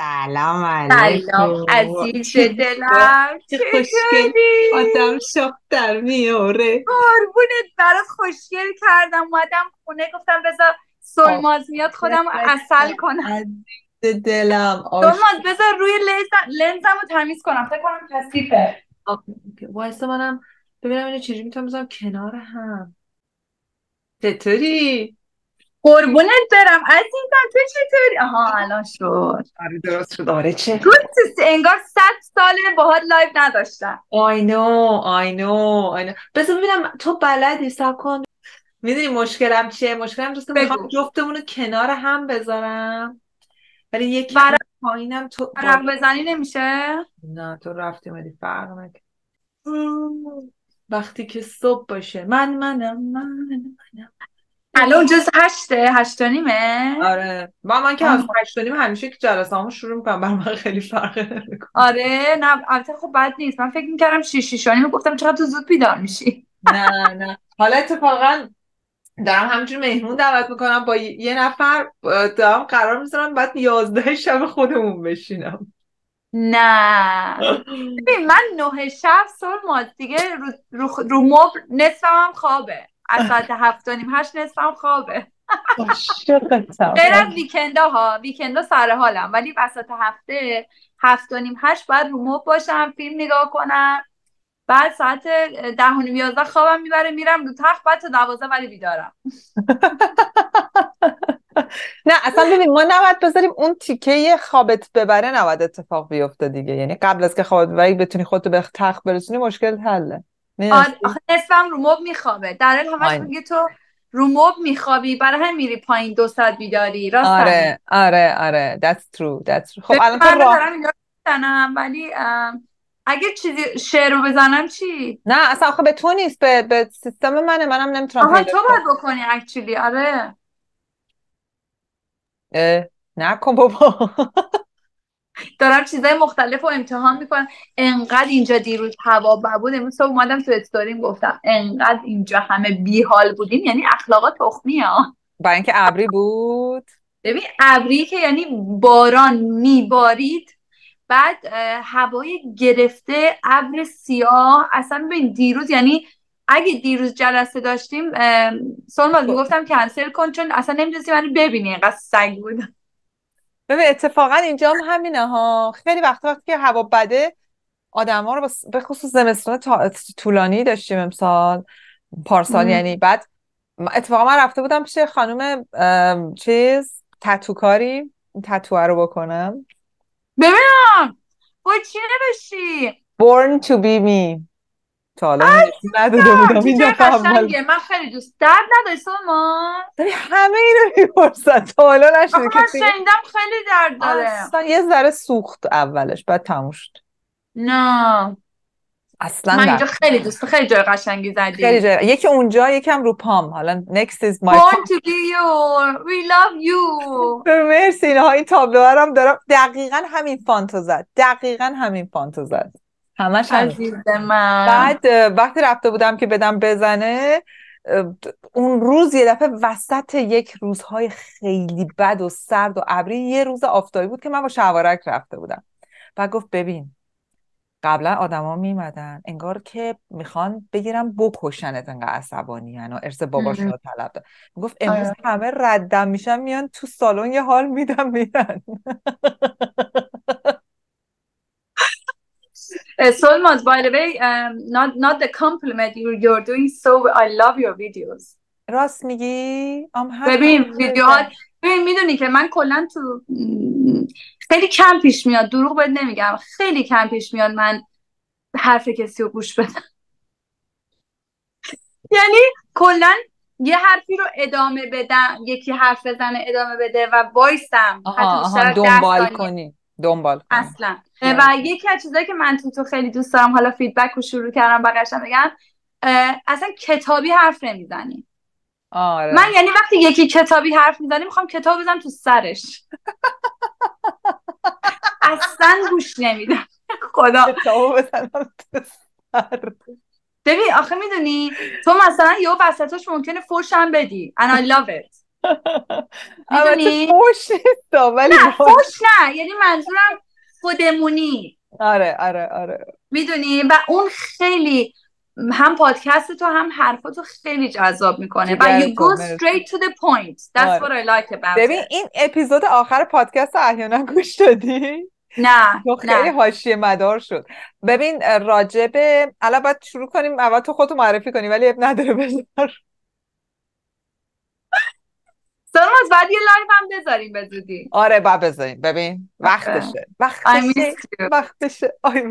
سلام علیکم. سلام عزیز دلم. چه خوشگل آدم شاخ در میاره. قربونت برات خوشگل کردم. اومدم خونه گفتم بذار سلماز میاد خودم اصل کنم. عزیز دلم سلماز بذار روی لنزم رو تمیز کنم. فکر کنم کثیفه. وایسا منم ببینم اینو چجوری می‌تونم بذارم کنار هم. چطوری؟ قربونت برم عزیزم تو چطوری؟ آها الان شد. آره درست شد. آره چه؟ تو انگار صد ساله باهات live نداشتم. آی نو آی نو آی نو بذار ببینم تو بلدی؟ صبر کن. می‌دونی مشکلم چیه؟ مشکلم دوست. می‌خوام جفتمون رو کنار هم بذارم. ولی یکی برا- پایینم تو ورق بزنی نمیشه؟ نه تو رفتی اومدی فرق وقتی که صبح باشه. من منم من منم الان جز هشته هشت نیمه؟ آره. با من که از. هشت و نیم همیشه که جلسه‌هامو شروع می‌کنم. برای من خیلی نمی‌کنه. آره. نه البته خب بد نیست. من فکر می‌کردم شیش شیش و نیم گفتم چقدر تو زود بیدار میشی. نه نه. حالا اتفاقا دارم همجور مهمون دعوت می‌کنم. با یه نفر دارم قرار می‌ذارم بعد یازده شب خودمون بشینم. نه. ببین من نه شب سلماز دیگه رو, رو, رو مبل نصفم هم خوابه. از ساعت هفت و نیم هشت نصفم خوابه. غیر از ویکندا ها. ویکندا سر حالم. ولی وسط هفته هفت و نیم هشت باید رو مبل باشم فیلم نگاه کنم. بعد ساعت ده و نیم یازده خوابم می‌بره میرم رو تخت بعد تا دوازده ولی بیدارم. نه اصلا ببین ما نباید بذاریم اون تیکه خوابت ببره نباید اتفاق بیفته دیگه. یعنی قبل از که خوابت ببری بتونی خودتو به تخت برسونی مشکل حله. آره آخه نصفم رو مبل میخوابه. در حال همش آین. میگه تو رو مبل میخوابی برای هم میری پایین دو ساعت بیداری. راست آره آره آره. That's true that's true. خب الان تو من راه ولی اگه چیزی شعر رو بزنم چی؟ نه اصلا آخه به تو نیست به, به سیستم منه منم نمی‌تونم آها تو باید بکنی اکچولی آره. نکن بابا. دارم چیزای مختلف رو امتحان می‌کنم. انقدر اینجا دیروز هوا بود امروز صبح اومدم تو استوریم گفتم انقدر اینجا همه بیحال بودیم. یعنی اخلاقا تخمی ها برای اینکه ابری بود. ببین ابری که یعنی باران میبارید بعد هوای گرفته ابر سیاه. اصلا ببین دیروز یعنی اگه دیروز جلسه داشتیم سلماز می‌گفتم کنسل کن چون اصلا نمی‌دونستی منو ببینی اینقدر سگ بود. ببین اتفاقا اینجا هم همینه ها. خیلی وقت وقتی که هوا بده آدم ها رو بس- به خصوص زمستون تا- طولانی داشتیم امسال پارسال مم. یعنی. بعد اتفاقا من رفته بودم پیش خانم ام، چیز تتوکاری این تتوه رو بکنم. ببینم! باید چی نوشتی؟ Born to be me. تا حالا نداده بودم. این دفعه اول من خیلی دوست درد نداری سلمان ولی همه اینو می‌پرسن. تا حالا نشده. من کسی شنیدم خیلی درد داره. اصلا یه ذره سوخت اولش بعد تموم شد. نه. اصلا من اینجا خیلی دوست خیلی جای قشنگی خیلی زدی جای یکی اونجا یکم رو پام. حالا next is my Born to be you we love you. مرسی اینها. این تابلو هم دارم دقیقا همین فانتو زد. دقیقا همین فانتو زد. همش عزیز من. بعد وقتی رفته بودم که بدم بزنه اون روز یه دفعه وسط یک روزهای خیلی بد و سرد و ابری یه روز آفتابی بود که من با شوارک رفته بودم. بعد گفت ببین قبلا آدما میمدن انگار که می‌خوان بگیرن بکشنت انقدر عصبانی و ارث باباشون رو طلب دارن می‌گفت امروز آره. همه ردم میشن میان تو سالن یه حال میدم میرن. Uh, Solmaz, by the way, um, not not the compliment you you're doing so. I love your videos. راست میگی؟ ببین ویدیوهات. ببین می‌دونی که من کلا تو خیلی کم پیش میاد دروغ بهت نمیگم خیلی کم پیش میاد من حرف کسی رو گوش بدم یعنی کلا یه حرفی رو ادامه بدم یکی حرف بزنه ادامه بده و وایسم حتی بیشتر دنبال کنی دنبال کنی اصلا. و یکی از چیزایی که من تو تو خیلی دوست دارم حالا فیدبک رو شروع کردم بقیشم بگم اصلا کتابی حرف نمی‌زنی آره. من یعنی وقتی یکی کتابی حرف می‌زنی می‌خوام کتاب بزنم تو سرش. اصلا گوش نمیدم. خدا. کتابو بزنم تو سر. ببین آخه می‌دونی تو مثلا یه وسطاش ممکنه فوشم بدی and I love it. البته؟ فوش نیست ولی نه فوش. نه. یعنی منظورم خودمونی. آره آره آره. می‌دونی؟ و اون خیلی هم پادکست تو هم حرفاتو خیلی جذاب می‌کنه. و you تو، go straight to the point. That's آره. what I like about ببین این اپیزود آخر پادکست احیانا گوش دادی؟ نه تو خیلی حاشیه مدار شد. ببین راجب الان باید شروع کنیم. اول تو خودتو معرفی کنی ولی اب نداره بذار. سانوز بعد یه لایو هم بذاریم به زودی. آره باید بذاریم. ببین وقتشه. I وقتشه you. وقتشه. آی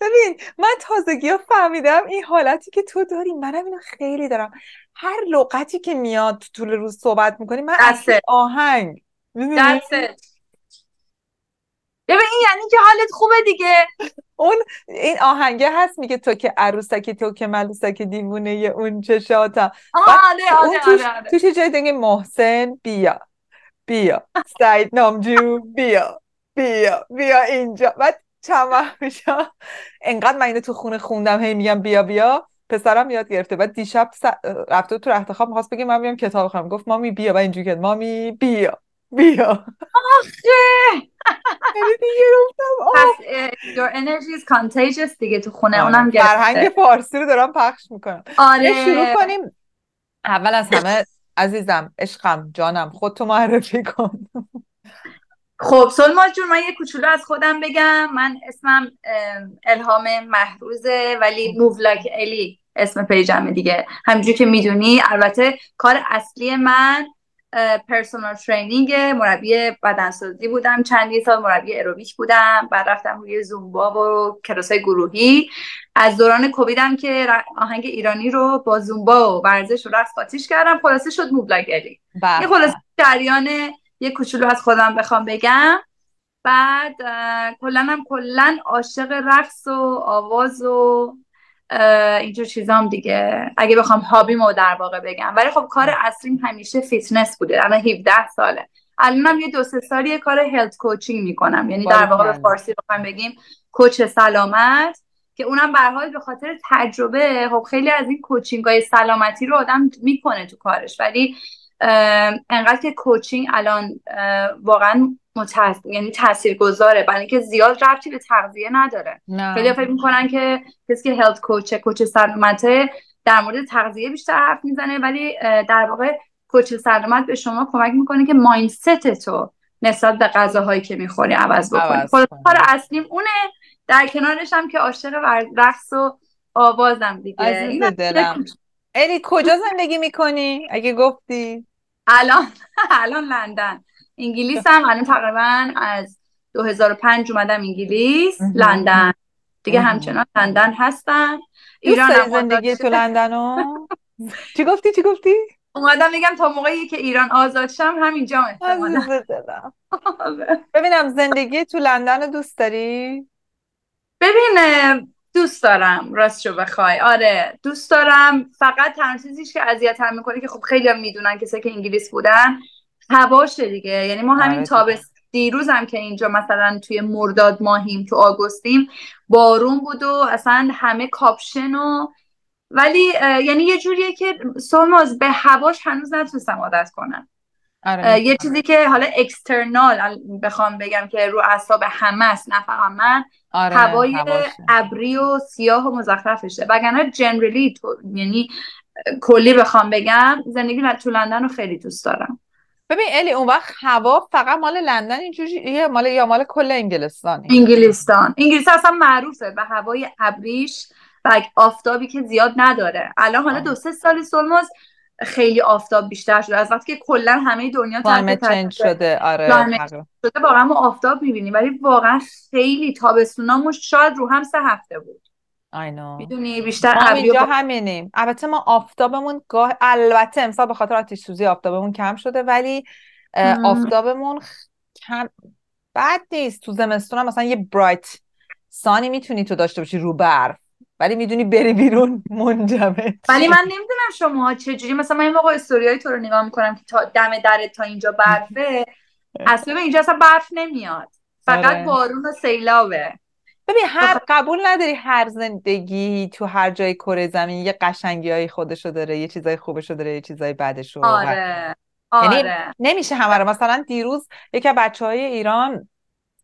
ببین من تازگی ها فهمیدم این حالتی که تو داری. منم اینو خیلی دارم. هر لغتی که میاد تو طول روز صحبت می‌کنی من it. آهنگ. ببین این یعنی که حالت خوبه دیگه. اون این آهنگه هست میگه تو که عروسکی تو که ملوسکی دیوونه اون چشاتم آه، بعد آره اون آره توش آره آره. توش جای دیگه محسن بیا بیا. سعید نامجو بیا بیا بیا اینجا. بعد چند انقدر من اینو تو خونه خوندم هی میگم بیا بیا. پسرم یاد گرفته. بعد دیشب س- رفته تو رخت خواب می‌خواست بگه من بیام کتاب بخونم. گفت مامی بیا و اینجوری کرد مامی بیا. بیا. یعنی دیگه گفتم آه. پس your energy is contagious دیگه تو خونه اونم آره. گرفته. فرهنگ فارسی رو دارم پخش می‌کنم. آره. یه شروع کنیم. اول از همه عزیزم عشقم جانم خودتو معرفی کن. خب سلماز جون من یه کوچولو از خودم بگم. من اسمم ام، الهام محروزه ولی موولاک الی اسم پیجمه دیگه. همینجور که می‌دونی. البته کار اصلی من personal training مربی بدنسازی بودم. چندی سال مربی اروبیک بودم. بعد رفتم روی زومبا و کلاس های گروهی. از دوران کوویدم که آهنگ ایرانی رو با زومبا و ورزش و رقص قاطیش کردم. خلاصه شد بله. یه خلاصه جریان یه کوچولو از خودم بخوام بگم. بعد کلا هم کلا عاشق رقص و آواز و اینجور چیزام دیگه. اگه بخوام hobby مو در واقع بگم. ولی خب کار اصلیم همیشه فیتنس بوده. الان 17 ساله. الانم یه دو سه سالی کار هلت کوچینگ می‌کنم. یعنی در واقع به باریکلا. فارسی بخوام بگیم کوچ سلامت که اونم به حال به خاطر تجربه خب خیلی از این کوچینگ های سلامتی رو آدم می‌کنه تو کارش. ولی انقدر که کوچینگ الان واقعا متأث... یعنی تاثیرگذاره برای اینکه زیاد ربطی به تغذیه نداره. خیلی فکر می‌کنن که کسی که هلت کوچه کوچ سلامته در مورد تغذیه بیشتر حرف می‌زنه ولی در واقع کوچ سلامت به شما کمک می‌کنه که مایندست تو نسبت به غذاهایی که می‌خوری عوض بکنی. خلاص کنی. کار اصلیم اونه. در کنارش هم که عاشق رقص و آوازم دیگه. عزیز دلم. الی کجا زندگی می‌کنی؟ اگه گفتی. الان الان لندن. انگلیس هم الان تقریبا از 2005 اومدم انگلیس. لندن. دیگه. همچنان لندن هستم. ایران هم زندگی تو لندنو چی گفتی؟ چی گفتی؟ اومدم میگم تا موقعی که ایران آزاد شم همینجا دلم. ببینم زندگی تو لندن رو دوست داری؟ ببین دوست دارم راستشو بخوای. آره دوست دارم. فقط تنها چیزیش که اذیتم می‌کنه که خب خیلی هم می‌دونن کسایی که انگلیس بودن هواشه دیگه. یعنی ما همین آره تابست دیروز هم که اینجا مثلا توی مرداد ماهیم تو آگوستیم بارون بود و اصلا همه کاپشن و ولی یعنی یه جوریه که سرماز به هواش هنوز نتونستم عادت کنم. آره یه. چیزی که حالا external بخوام بگم که رو اعصاب همه است نه فقط من. آره هوای. ابری و سیاه و مزخرفشه. وگرنه generally تو یعنی کلی بخوام بگم زندگی تو لندن رو خیلی دوست دارم. ببین الی اون وقت هوا فقط مال لندن اینجوری مال یا مال کل انگلستانی انگلیستان انگلیس اصلا معروفه به هوای ابریش و آفتابی که زیاد نداره. الان حالا آه. دو سه سال سلماز خیلی آفتاب بیشتر شده. از وقتی که کلا همه دنیا تحت کلایمت چنج شده. آره. شده واقعا ما آفتاب می‌بینیم ولی واقعا خیلی تابستونامون شاید رو هم سه هفته بود. می‌دونی بیشتر ما اینجا با- همینیم. البته ما آفتابمون گاه البته امسال به خاطر آتش سوزی آفتابمون کم شده ولی. آفتابمون خ- کم بد نیست. تو زمستون هم مثلا یه برایت سانی می‌تونی تو داشته باشی رو برف. ولی می‌دونی بری بیرون منجمد. ولی من نمی‌دونم شما چجوری. مثلا من این موقع استوریای تو رو نگاه می‌کنم که تا دم درت تا اینجا برفه. اصلا اینجا اصلا برف نمیاد. فقط آره. بارون و سیلابه. ببین هر قبول نداری هر زندگی تو هر جای کره زمین یه قشنگی های خودشو داره یه چیزای خوبشو داره یه چیزای بدشو. آره. یعنی آره. نمیشه همه رو. مثلا دیروز یکی از بچه های ایران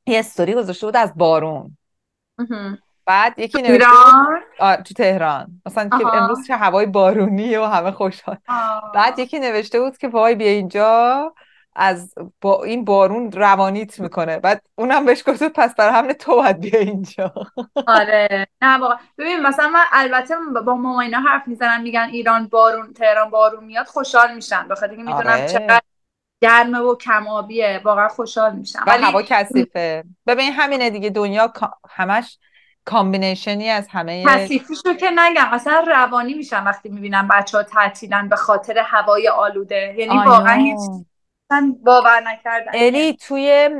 یه استوری گذاشته بود از بارون. بعد یکی نوشته بود ایران تو تهران. مثلا که. امروز چه هوای بارونی و همه خوشحال. بعد یکی نوشته بود که وای بیا اینجا از با این بارون روانیت می‌کنه. بعد اونم بهش گفت پس برای همین تو باید بیا اینجا. آره. نه واقعا. ببین مثلا من البته با ماما اینا حرف می‌زنم میگن ایران بارون تهران بارون میاد خوشحال میشن. بخاطر اینکه می‌دونم آره. چقدر گرمه و کمابیه. واقعا خوشحال میشن. و ولی هوا کثیفه. ببین همینه دیگه. دنیا همش combination ی از همه کثیفیشو که نگم اصلا روانی میشن وقتی می‌بینم بچه ها تعطیلن به خاطر هوای آلوده یعنی واقعا. چیزی اصلا باور نکردن الی توی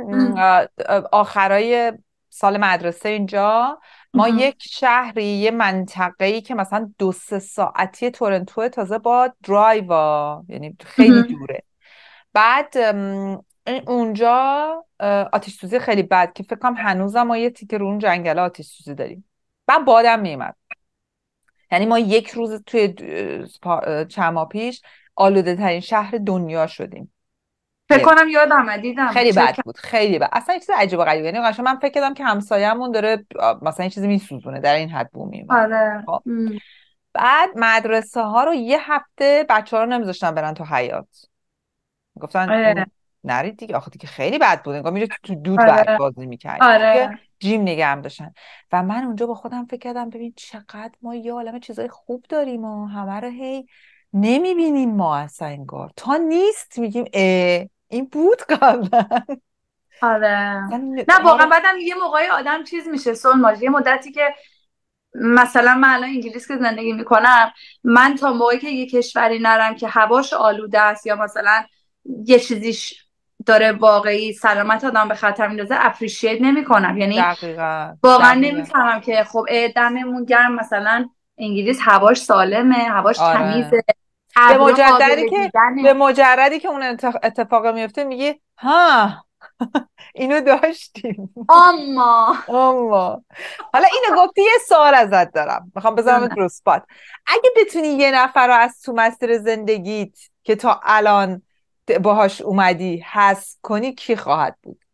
آخرای سال مدرسه اینجا ما. یک شهری یه منطقه‌ای که مثلا دو سه ساعتی تورنتو تازه با درایو ها. یعنی خیلی. دوره بعد اونجا آتش سوزی خیلی بد که فکر کنم هنوزم ما یه تیکه رو اون جنگل آتش سوزی داریم. بعد بادم میومد یعنی ما یک روز توی چند ماه پیش آلوده ترین شهر دنیا شدیم. فکر کنم یادم دیدم. خیلی بد بود خیلی بد. اصلا یه چیز عجیب و غریبه یعنی قشنگ من فکر کردم که همسایه‌مون داره مثلا یه چیزی میسوزونه در این حد بوم میومد آره. خب. بعد مدرسه ها رو یه هفته بچه ها رو نمیذاشتن برن تو حیات گفتن آره. نرید دیگه. آخه دیگه خیلی بد بود. انگار میره تو دود آره. بازی می‌کرد. آره. جیم نگه هم داشتن. و من اونجا با خودم فکر کردم ببین چقدر ما یه عالم چیزای خوب داریم و همه رو هی نمی‌بینیم ما اصلا انگار. تا نیست میگیم اه این بود قبلا. آره. نه واقعا بعدم یه موقعی آدم چیز میشه سلماج یه مدتی که مثلا من الان انگلیس که زندگی می‌کنم من تا موقعی که یه کشوری نرم که هواش آلوده است یا مثلا یه چیزیش داره واقعی سلامت آدم به خطر میندازه اپریشیت نمی‌کنم. یعنی واقعا. نمی‌فهمم که خب دممون گرم مثلا انگلیس هواش سالمه هواش آره. تمیزه. به مجردی که. به مجردی که اون اتفاق- اتفاق میفته میگه ها اینو داشتیم. اما اما حالا اینو گفتی یه سوال ازت دارم. می‌خوام بذارم رو سپات اگه بتونی یه نفر رو از تو مسیر زندگیت که تا الان باهاش اومدی حذف کنی کی خواهد بود؟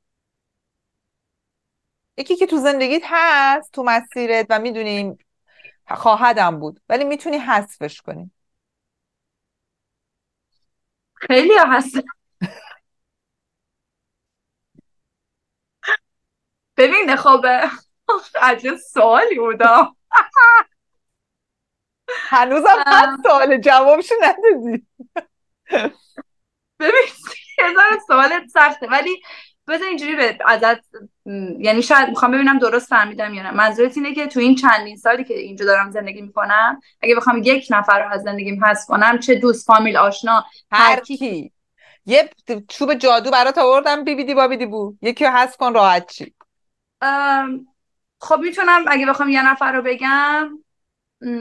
یکی که تو زندگیت هست تو مسیرت و می‌دونی خواهدم بود ولی می‌تونی حذفش کنی. خیلی ها هستن ببین خب عجب سوالی بودا. هنوزم هست سوال جوابشو ندادی. ببین ذره سوالت سخته ولی بذار اینجوری به ازت یعنی شاید می‌خوام ببینم درست فهمیدم یا نه. منظورت اینه که تو این چندین سالی که اینجا دارم زندگی می‌کنم اگه بخوام یک نفر رو از زندگیم حذف کنم چه دوست فامیل آشنا هر کی- یه چوب جادو برات آوردم بی بیدی با بیدی بو. یکی رو حذف کن راحت چی خب می‌تونم اگه بخوام یه نفر رو بگم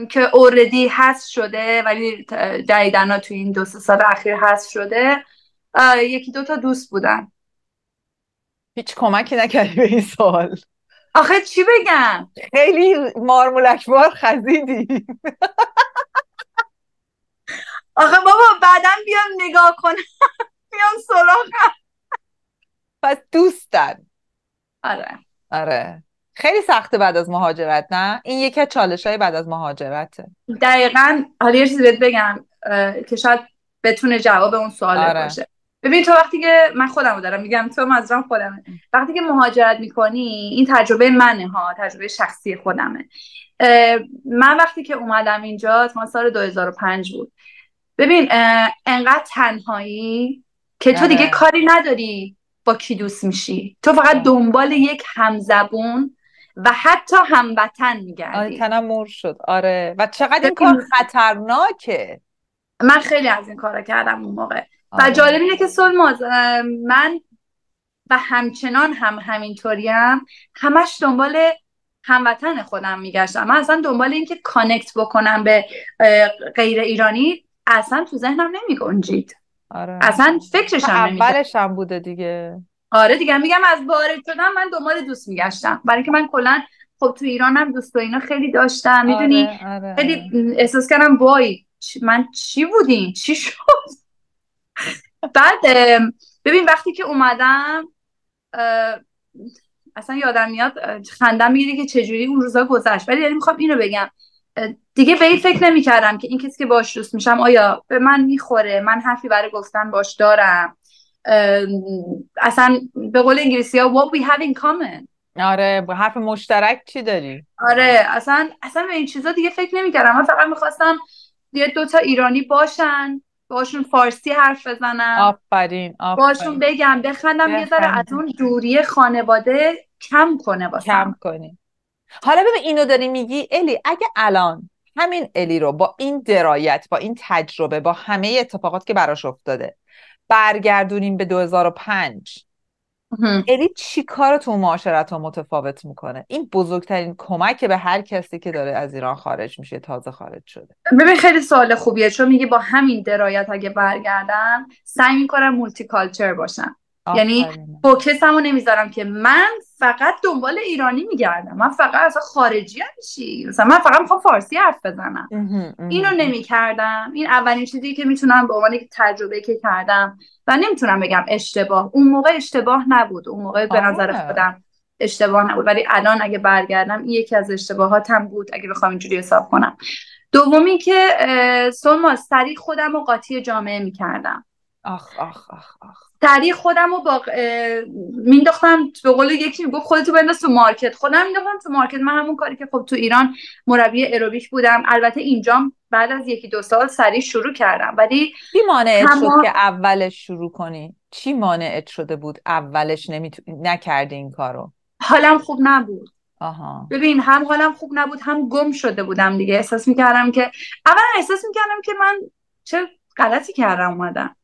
که اوردی حذف شده ولی جدیدنا تو این دو سه سال اخیر حذف شده. یکی دو تا دوست بودن. هیچ کمکی نکردی به این سوال. آخه چی بگم؟ خیلی مارمولکوار خزیدی آخه بابا بعدا بیام نگاه کنم. بیام سراغ پس دوستن. آره. آره. خیلی سخته بعد از مهاجرت نه؟ این یکی از چالش های بعد از مهاجرته. دقیقا حالا یه چیزی بهت بگم که شاید بتونه جواب اون سوالت آره. باشه. ببین تو وقتی که من خودم رو دارم میگم تو منظورم خودمه. وقتی که مهاجرت می‌کنی این تجربه منه ها تجربه شخصی خودمه. من وقتی که اومدم اینجا ما سال 2005 بود. ببین انقدر تنهایی که تو دیگه آره. کاری نداری با کی دوست میشی. تو فقط آره. دنبال یک همزبون و حتی هموطن آره میگردی. تنم مور شد. آره. و چقدر این کار خطرناکه. من خیلی از این کارا کردم اون موقع. و آره. جالب اینه که سلماز من و همچنان هم همینطوریم همش دنبال هموطن خودم میگشتم. من اصلا دنبال اینکه کانکت بکنم به غیر ایرانی اصلا تو ذهنم نمی گنجید آره. اصلا فکرش هم نمی اولش هم بوده دیگه. آره دیگه میگم از وارد شدم من دنبال دوست میگشتم. برای اینکه من کلا خب تو ایران هم دوست و اینا خیلی داشتم می‌دونی؟ آره، آره، خیلی آره. احساس کردم وای من چی بودیم؟ چی شد؟ بعد ببین وقتی که اومدم اصلا یادم میاد خندم می‌گیره که چجوری اون روزا گذشت. ولی یعنی می‌خوام اینو بگم. دیگه به این فکر نمی‌کردم که این کسی که باش دوست میشم آیا به من می‌خوره من حرفی برای گفتن باش دارم. اصلا به قول انگلیسی ها what we have in common. آره با حرف مشترک چی داری؟ آره اصلا اصلا به این چیزا دیگه فکر نمی‌کردم. من فقط می‌خواستم یه دوتا ایرانی باشن. باشون فارسی حرف بزنم. آفرین باشون بگم بخندم یه ذره از. اون دوری خانواده کم کنه کم واسم کنی حالا ببین اینو داری میگی؟ الی اگه الان همین الی رو با این درایت با این تجربه با همه اتفاقات که براش افتاده برگردونیم به 2005 الی چی کار تو معاشرت ها متفاوت می‌کنه؟ این بزرگترین کمک به هر کسی که داره از ایران خارج میشه تازه خارج شده. ببین خیلی سوال خوبیه. چون میگه با همین درایت اگه برگردم سعی می‌کنم مولتی کالچر باشم. یعنی. فوکسمو نمی‌ذارم که من فقط دنبال ایرانی میگردم. من فقط اصلا خارجی هم چی؟ مثلا من فقط می‌خوام فارسی حرف بزنم. اینو نمی‌کردم. این اولین چیزی که می‌تونم به عنوان تجربه که کردم و نمی‌تونم بگم اشتباه. اون موقع اشتباه نبود. اون موقع به نظر آره. خودم اشتباه نبود. ولی الان اگه برگردم این یکی از اشتباهاتم بود اگه بخوام اینجوری حساب کنم. دومی که اه، سلما سریع خودم رو قاطی جامعه می‌کردم. آخ آخ آخ آخ. سریع خودم رو با مینداختم به قول یکی می‌گفت خودتو بنداز تو مارکت. خودم مینداختم تو مارکت. من همون کاری که خب تو ایران مربی اروبیک بودم. البته اینجام بعد از یکی دو سال سریع شروع کردم. ولی چی مانعت شد تمام- که اولش شروع کنی؟ چی مانعت شده بود اولش نمیتو... نکردی این کارو؟ حالم خوب نبود. آها. ببین هم حالم خوب نبود هم گم شده بودم دیگه. احساس می‌کردم که اولا احساس می‌کردم که من چه غلطی کردم اومدم.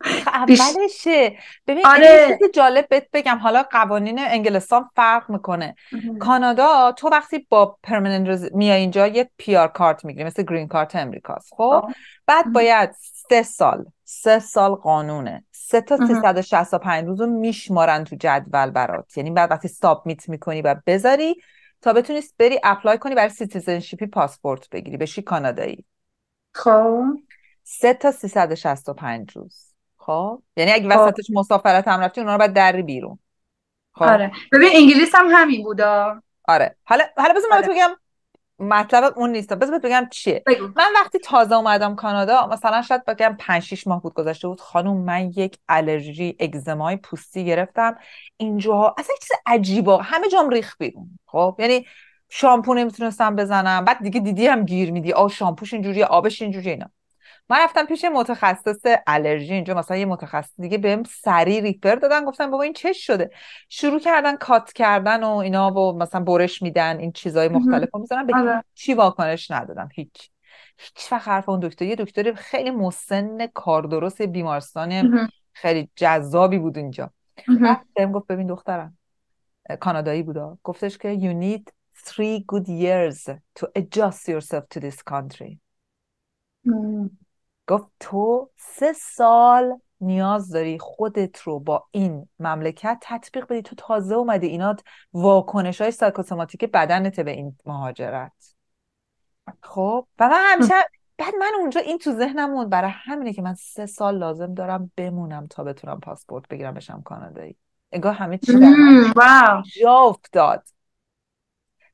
اولشه ببین آره. جالب بهت بگم. حالا قوانین انگلستان فرق می‌کنه. کانادا تو وقتی با پرمننت رز... میای اینجا یه پی آر کارت می‌گیری مثل گرین کارت امریکاست خب؟ آه. بعد. باید سه سال سه سال قانونه. سه تا مهم. 365 روز رو میشمارن تو جدول برات. یعنی بعد وقتی سابمیت می‌کنی و بذاری تا بتونی بری apply کنی برای citizenship ی پاسپورت بگیری. بشی کانادایی. خب. سه تا 365 روز. خب یعنی اگه خب. وسطش مسافرت هم رفتی اونا رو باید دری بیرون. خب. آره. ببین انگلیس هم همین بودا. آره. حالا حالا بذار من آره. بگم مطلب اون نیست. بذار بهت بگم چیه. بگو. من وقتی تازه اومدم کانادا مثلا شاید بگم 5 6 ماه بود گذشته بود خانم من یک الرژی اگزمای پوستی گرفتم. اینجاها اصلا یه چیز عجیبا همه جام ریخ بیرون. خب یعنی شامپو نمی‌تونستم بزنم. بعد دیگه دیدی هم گیر میدی. آ شامپوش اینجوریه آبش اینجوریه اینا. من رفتم پیش متخصص الرژی اینجا مثلا یه متخصص دیگه بهم سریع ریپر دادن گفتم بابا این چش شده. شروع کردن کات کردن و اینا و مثلا برش میدن این چیزای مختلف رو می‌زنن به آره. هیچی واکنش ندادم هیچ. هیچ وقت حرف اون دکتر. یه دکتر خیلی مسن کاردرست بیمارستان مهم. خیلی جذابی بود اینجا. بهم گفت ببین دخترم کانادایی بودا. گفتش که you need three good years to adjust yourself to this country. مم. گفت تو سه سال نیاز داری خودت رو با این مملکت تطبیق بدی. تو تازه اومدی اینا واکنش های سایکوسوماتیک بدنته به این مهاجرت. خب و من همیشه بعد من اونجا این تو ذهنم موند. برای همینه که من سه سال لازم دارم بمونم تا بتونم پاسپورت بگیرم بشم کانادایی. انگار همه چی در جا افتاد.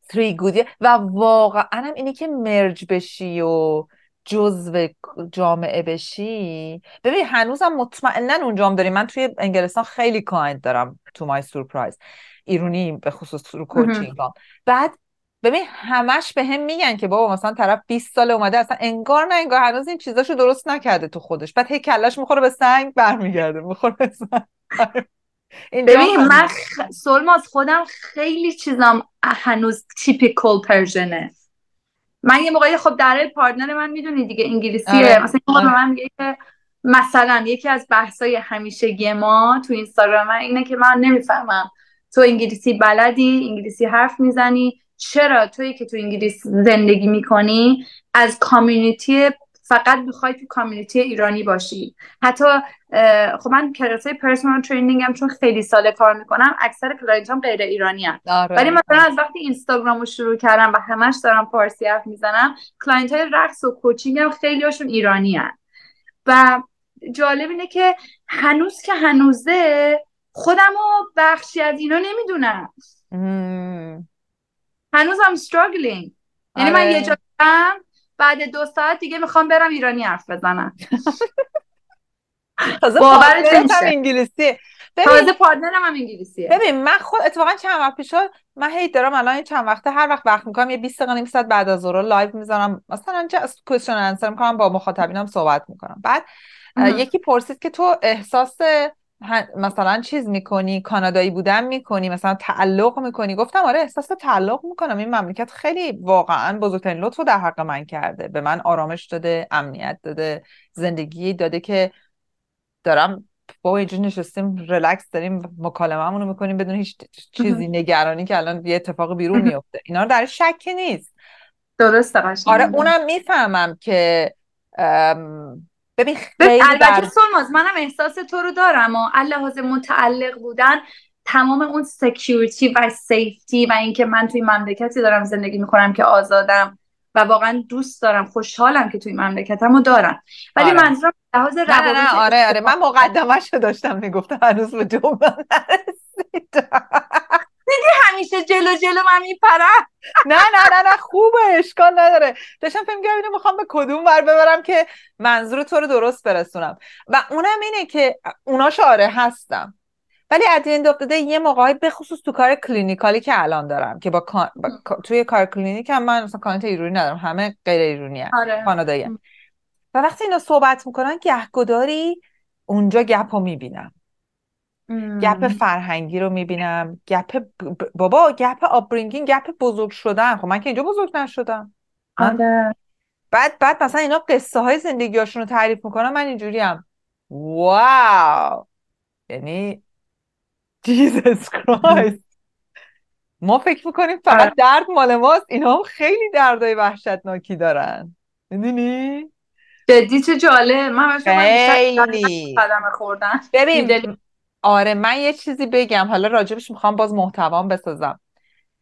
تری گودی و واقعا هم اینی که merge بشی و جزو جامعه بشی؟ ببین هنوزم مطمئنا اونجام داریم. من توی انگلستان خیلی client دارم to my surprise ایرونی به خصوص رو coaching بعد ببین همش به هم میگن که بابا مثلا طرف 20 سال اومده اصلا انگار نه انگار هنوز این چیزاشو درست نکرده تو خودش. بعد هی کلش می‌خوره به سنگ برمیگرده می‌خوره به سنگ. ببین من خ... سلماز خودم خیلی چیزام هنوز تیپیکال پرژنه من یه موقعی خب در پارتنر من می‌دونی دیگه انگلیسیه آره. مثلا آره. من میگه که مثلا یکی از بحثای همیشگی ما تو اینستاگرام اینه که من نمی‌فهمم تو انگلیسی بلدی انگلیسی حرف می‌زنی چرا تویی که تو انگلیس زندگی می‌کنی از کامیونیتی فقط می‌خوای تو کامیونیتی ایرانی باشی حتی خب من کلاس personal training هم چون خیلی ساله کار می‌کنم اکثر client هم غیر ایرانی هم آره. ولی مثلا از وقتی اینستاگرام رو شروع کردم و همش دارم فارسی حرف می‌زنم client های رقص و coaching هم خیلی هاشون ایرانی هم. و جالب اینه که هنوز که هنوزه خودم رو بخشی از اینا نمی‌دونم هنوز هم struggling یعنی من یه آره. جا بعد دو ساعت دیگه می‌خوام برم ایرانی حرف بزنم. باورت نمیشه. انگلیسی تازه partner م هم انگلیسیه. ببین من خود اتفاقا چند وقت پیش من هی دارم الان چند وقته هر وقت وقت می‌کنم یه 20 دقیقه نیم ساعت بعد از ظهر live می‌ذارم. مثلا just question answer می‌کنم با مخاطبینم صحبت می‌کنم. بعد اه،. یکی پرسید که تو احساس مثلا چیز می‌کنی؟ کانادایی بودن می‌کنی؟ مثلا تعلق می‌کنی؟ گفتم آره احساس تعلق می‌کنم. این مملکت خیلی واقعا بزرگترین لطف رو در حق من کرده. به من آرامش داده امنیت داده زندگی داده که دارم با اینجا نشستیم رلکس داریم مکالمه‌مون رو می‌کنیم بدون هیچ چیزی. نگرانی که الان یه اتفاق بیرون میفته اینا رو در شکی نیست. درسته آره اونم می‌فهمم که ببین خیلی البته در سلماز منم احساس تو رو دارم و لحاظ متعلق بودن تمام اون security و safety و اینکه من توی مملکتی دارم زندگی می‌کنم که آزادم و واقعا دوست دارم خوشحالم که توی مملکتم رو دارم. ولی آره. منظورم لحاظ نه نه روابط نه آره آره. من رو داشتم می‌گفتم هنوز به جمله نرسیدم. همیشه جلو جلو من میپرم؟ نه نه نه نه خوبه اشکال نداره. داشتم فکر می‌کردم اینو می‌خوام به کدوم ور ببرم که منظور تو رو درست برسونم. و اونم اینه که اوناش آره هستم. ولی on and off یه موقعی به خصوص تو کار clinical ی که الان دارم که با, کان- با- توی کار کلینیک هم من مثلا client ایرانی ندارم همه غیر ایرانی هم. آره. کانادایی. و وقتی اینا صحبت می‌کنن گهگداری اونجا gap رو می‌بینم. gap فرهنگی رو می‌بینم. gap بابا gap upbringing gap بزرگ شدن. خب من که اینجا بزرگ نشدم. آره. بعد بعد مثلا اینا قصه های زندگیاشون رو تعریف می‌کنم من اینجوری هم wow! یعنی Jesus Christ ما فکر می‌کنیم آره. فقط درد مال ماست. اینا هم خیلی دردای وحشتناکی دارن. می‌دونی؟ جدی چه جالب. من خیلی. خوردن. ببین. آره من یه چیزی بگم. حالا راجبش می‌خوام باز محتوام بسازم.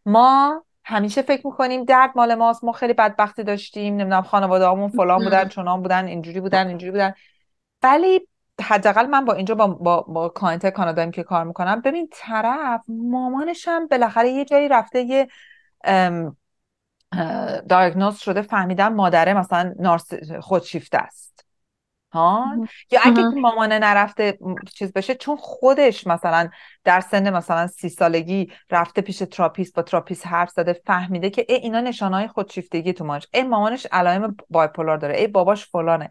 ما همیشه فکر می‌کنیم درد مال ماست. ما خیلی بدبختی داشتیم. نمی‌دونم خانواده‌هامون فلان بودن چنان بودن اینجوری بودن اینجوری بودن. ولی حداقل من با اینجا با با, با client کاناداییم که کار می‌کنم. ببین طرف مامانش هم بالاخره یه جایی رفته یه diagnose شده فهمیدن مادره مثلا narc خودشیفته است. ها؟ یا اگه. که مامانه نرفته چیز بشه چون خودش مثلا در سن مثلا سی سالگی رفته پیش therapist با therapist حرف زده فهمیده که ای اینا نشانهای خودشیفتگی تو ماش ای مامانش علائم bipolar داره ای باباش فلانه.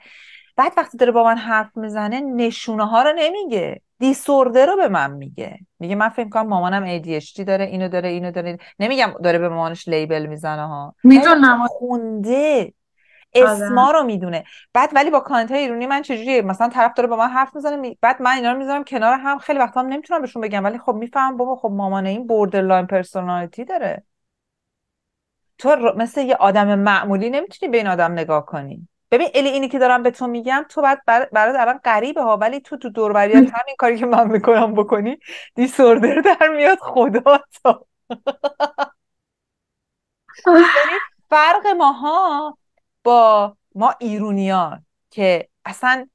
بعد وقتی داره با من حرف می‌زنه نشونه ها رو نمیگه. disorder رو به من میگه. میگه من فکر کنم مامانم ADHD داره اینو داره اینو داره. نمیگم داره به مامانش label می‌زنه ها. می‌دونم. خونده. اسما رو می‌دونه. بعد ولی با client های ایرانی من چجوریه؟ مثلا طرف داره با من حرف می‌زنه می... بعد من اینا رو می‌ذارم کنار هم. خیلی وقتا هم نمی‌تونم بهشون بگم ولی خب میفهم بابا خب مامان این borderline personality داره. تو مثل یه آدم معمولی نمی‌تونی به این آدم نگاه کنی. ببین الی اینی که دارم به تو میگم تو بعد بر... برات الان غریبه ها ولی تو تو دوربریات همین کاری که من می‌کنم بکنی disorder در میاد خدا تو. یعنی فرق ماها. با ما ایرونیان که اصلا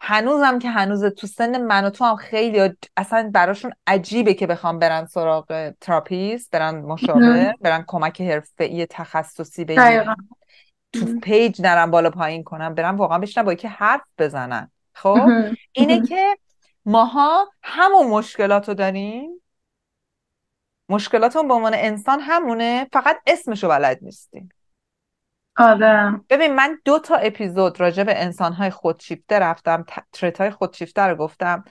هنوزم که هنوز تو سن من و تو هم خیلی اصلا براشون عجیبه که بخوام برن سراغ therapist برن مشاور برن کمک حرفه‌ای تخصصی بگیرن تو page نرن بالا پایین کنن برن واقعا بشنن با یکی حرف بزنن. خب؟ اینه که ماها همون مشکلات رو داریم. مشکلاتمون به عنوان انسان همونه فقط اسمشو بلد نیستیم. آره. ببین من دو تا اپیزود راجع به انسانهای خودشیفته رفتم trait های خودشیفته رو گفتم.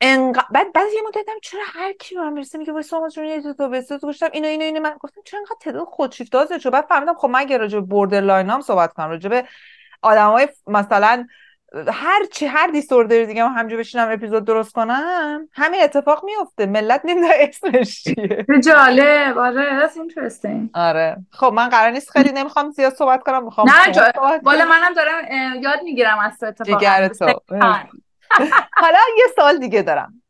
انق... بعد بعد یه مدت دیدم چرا هر کی من می‌رسه میگه وای سلماز جون یه تو بس گفتم اینو اینو اینو من گفتم چرا انقدر تعداد خودشیفته زیاد بعد فهمیدم خب من اگه راجع به borderline هم صحبت کنم راجع به آدمای مثلا هر چی هر disorder دیگه هم همجور بشینم اپیزود درست کنم همین اتفاق میفته ملت نمی‌دونه اسمش چیه. جالب. آره that's interesting. آره. خب من قرار نیست خیلی نمی‌خوام زیاد صحبت کنم می‌خوام نه جا... بالا منم دارم یاد می‌گیرم از تو اتفاقا. حالا یه سال دیگه دارم.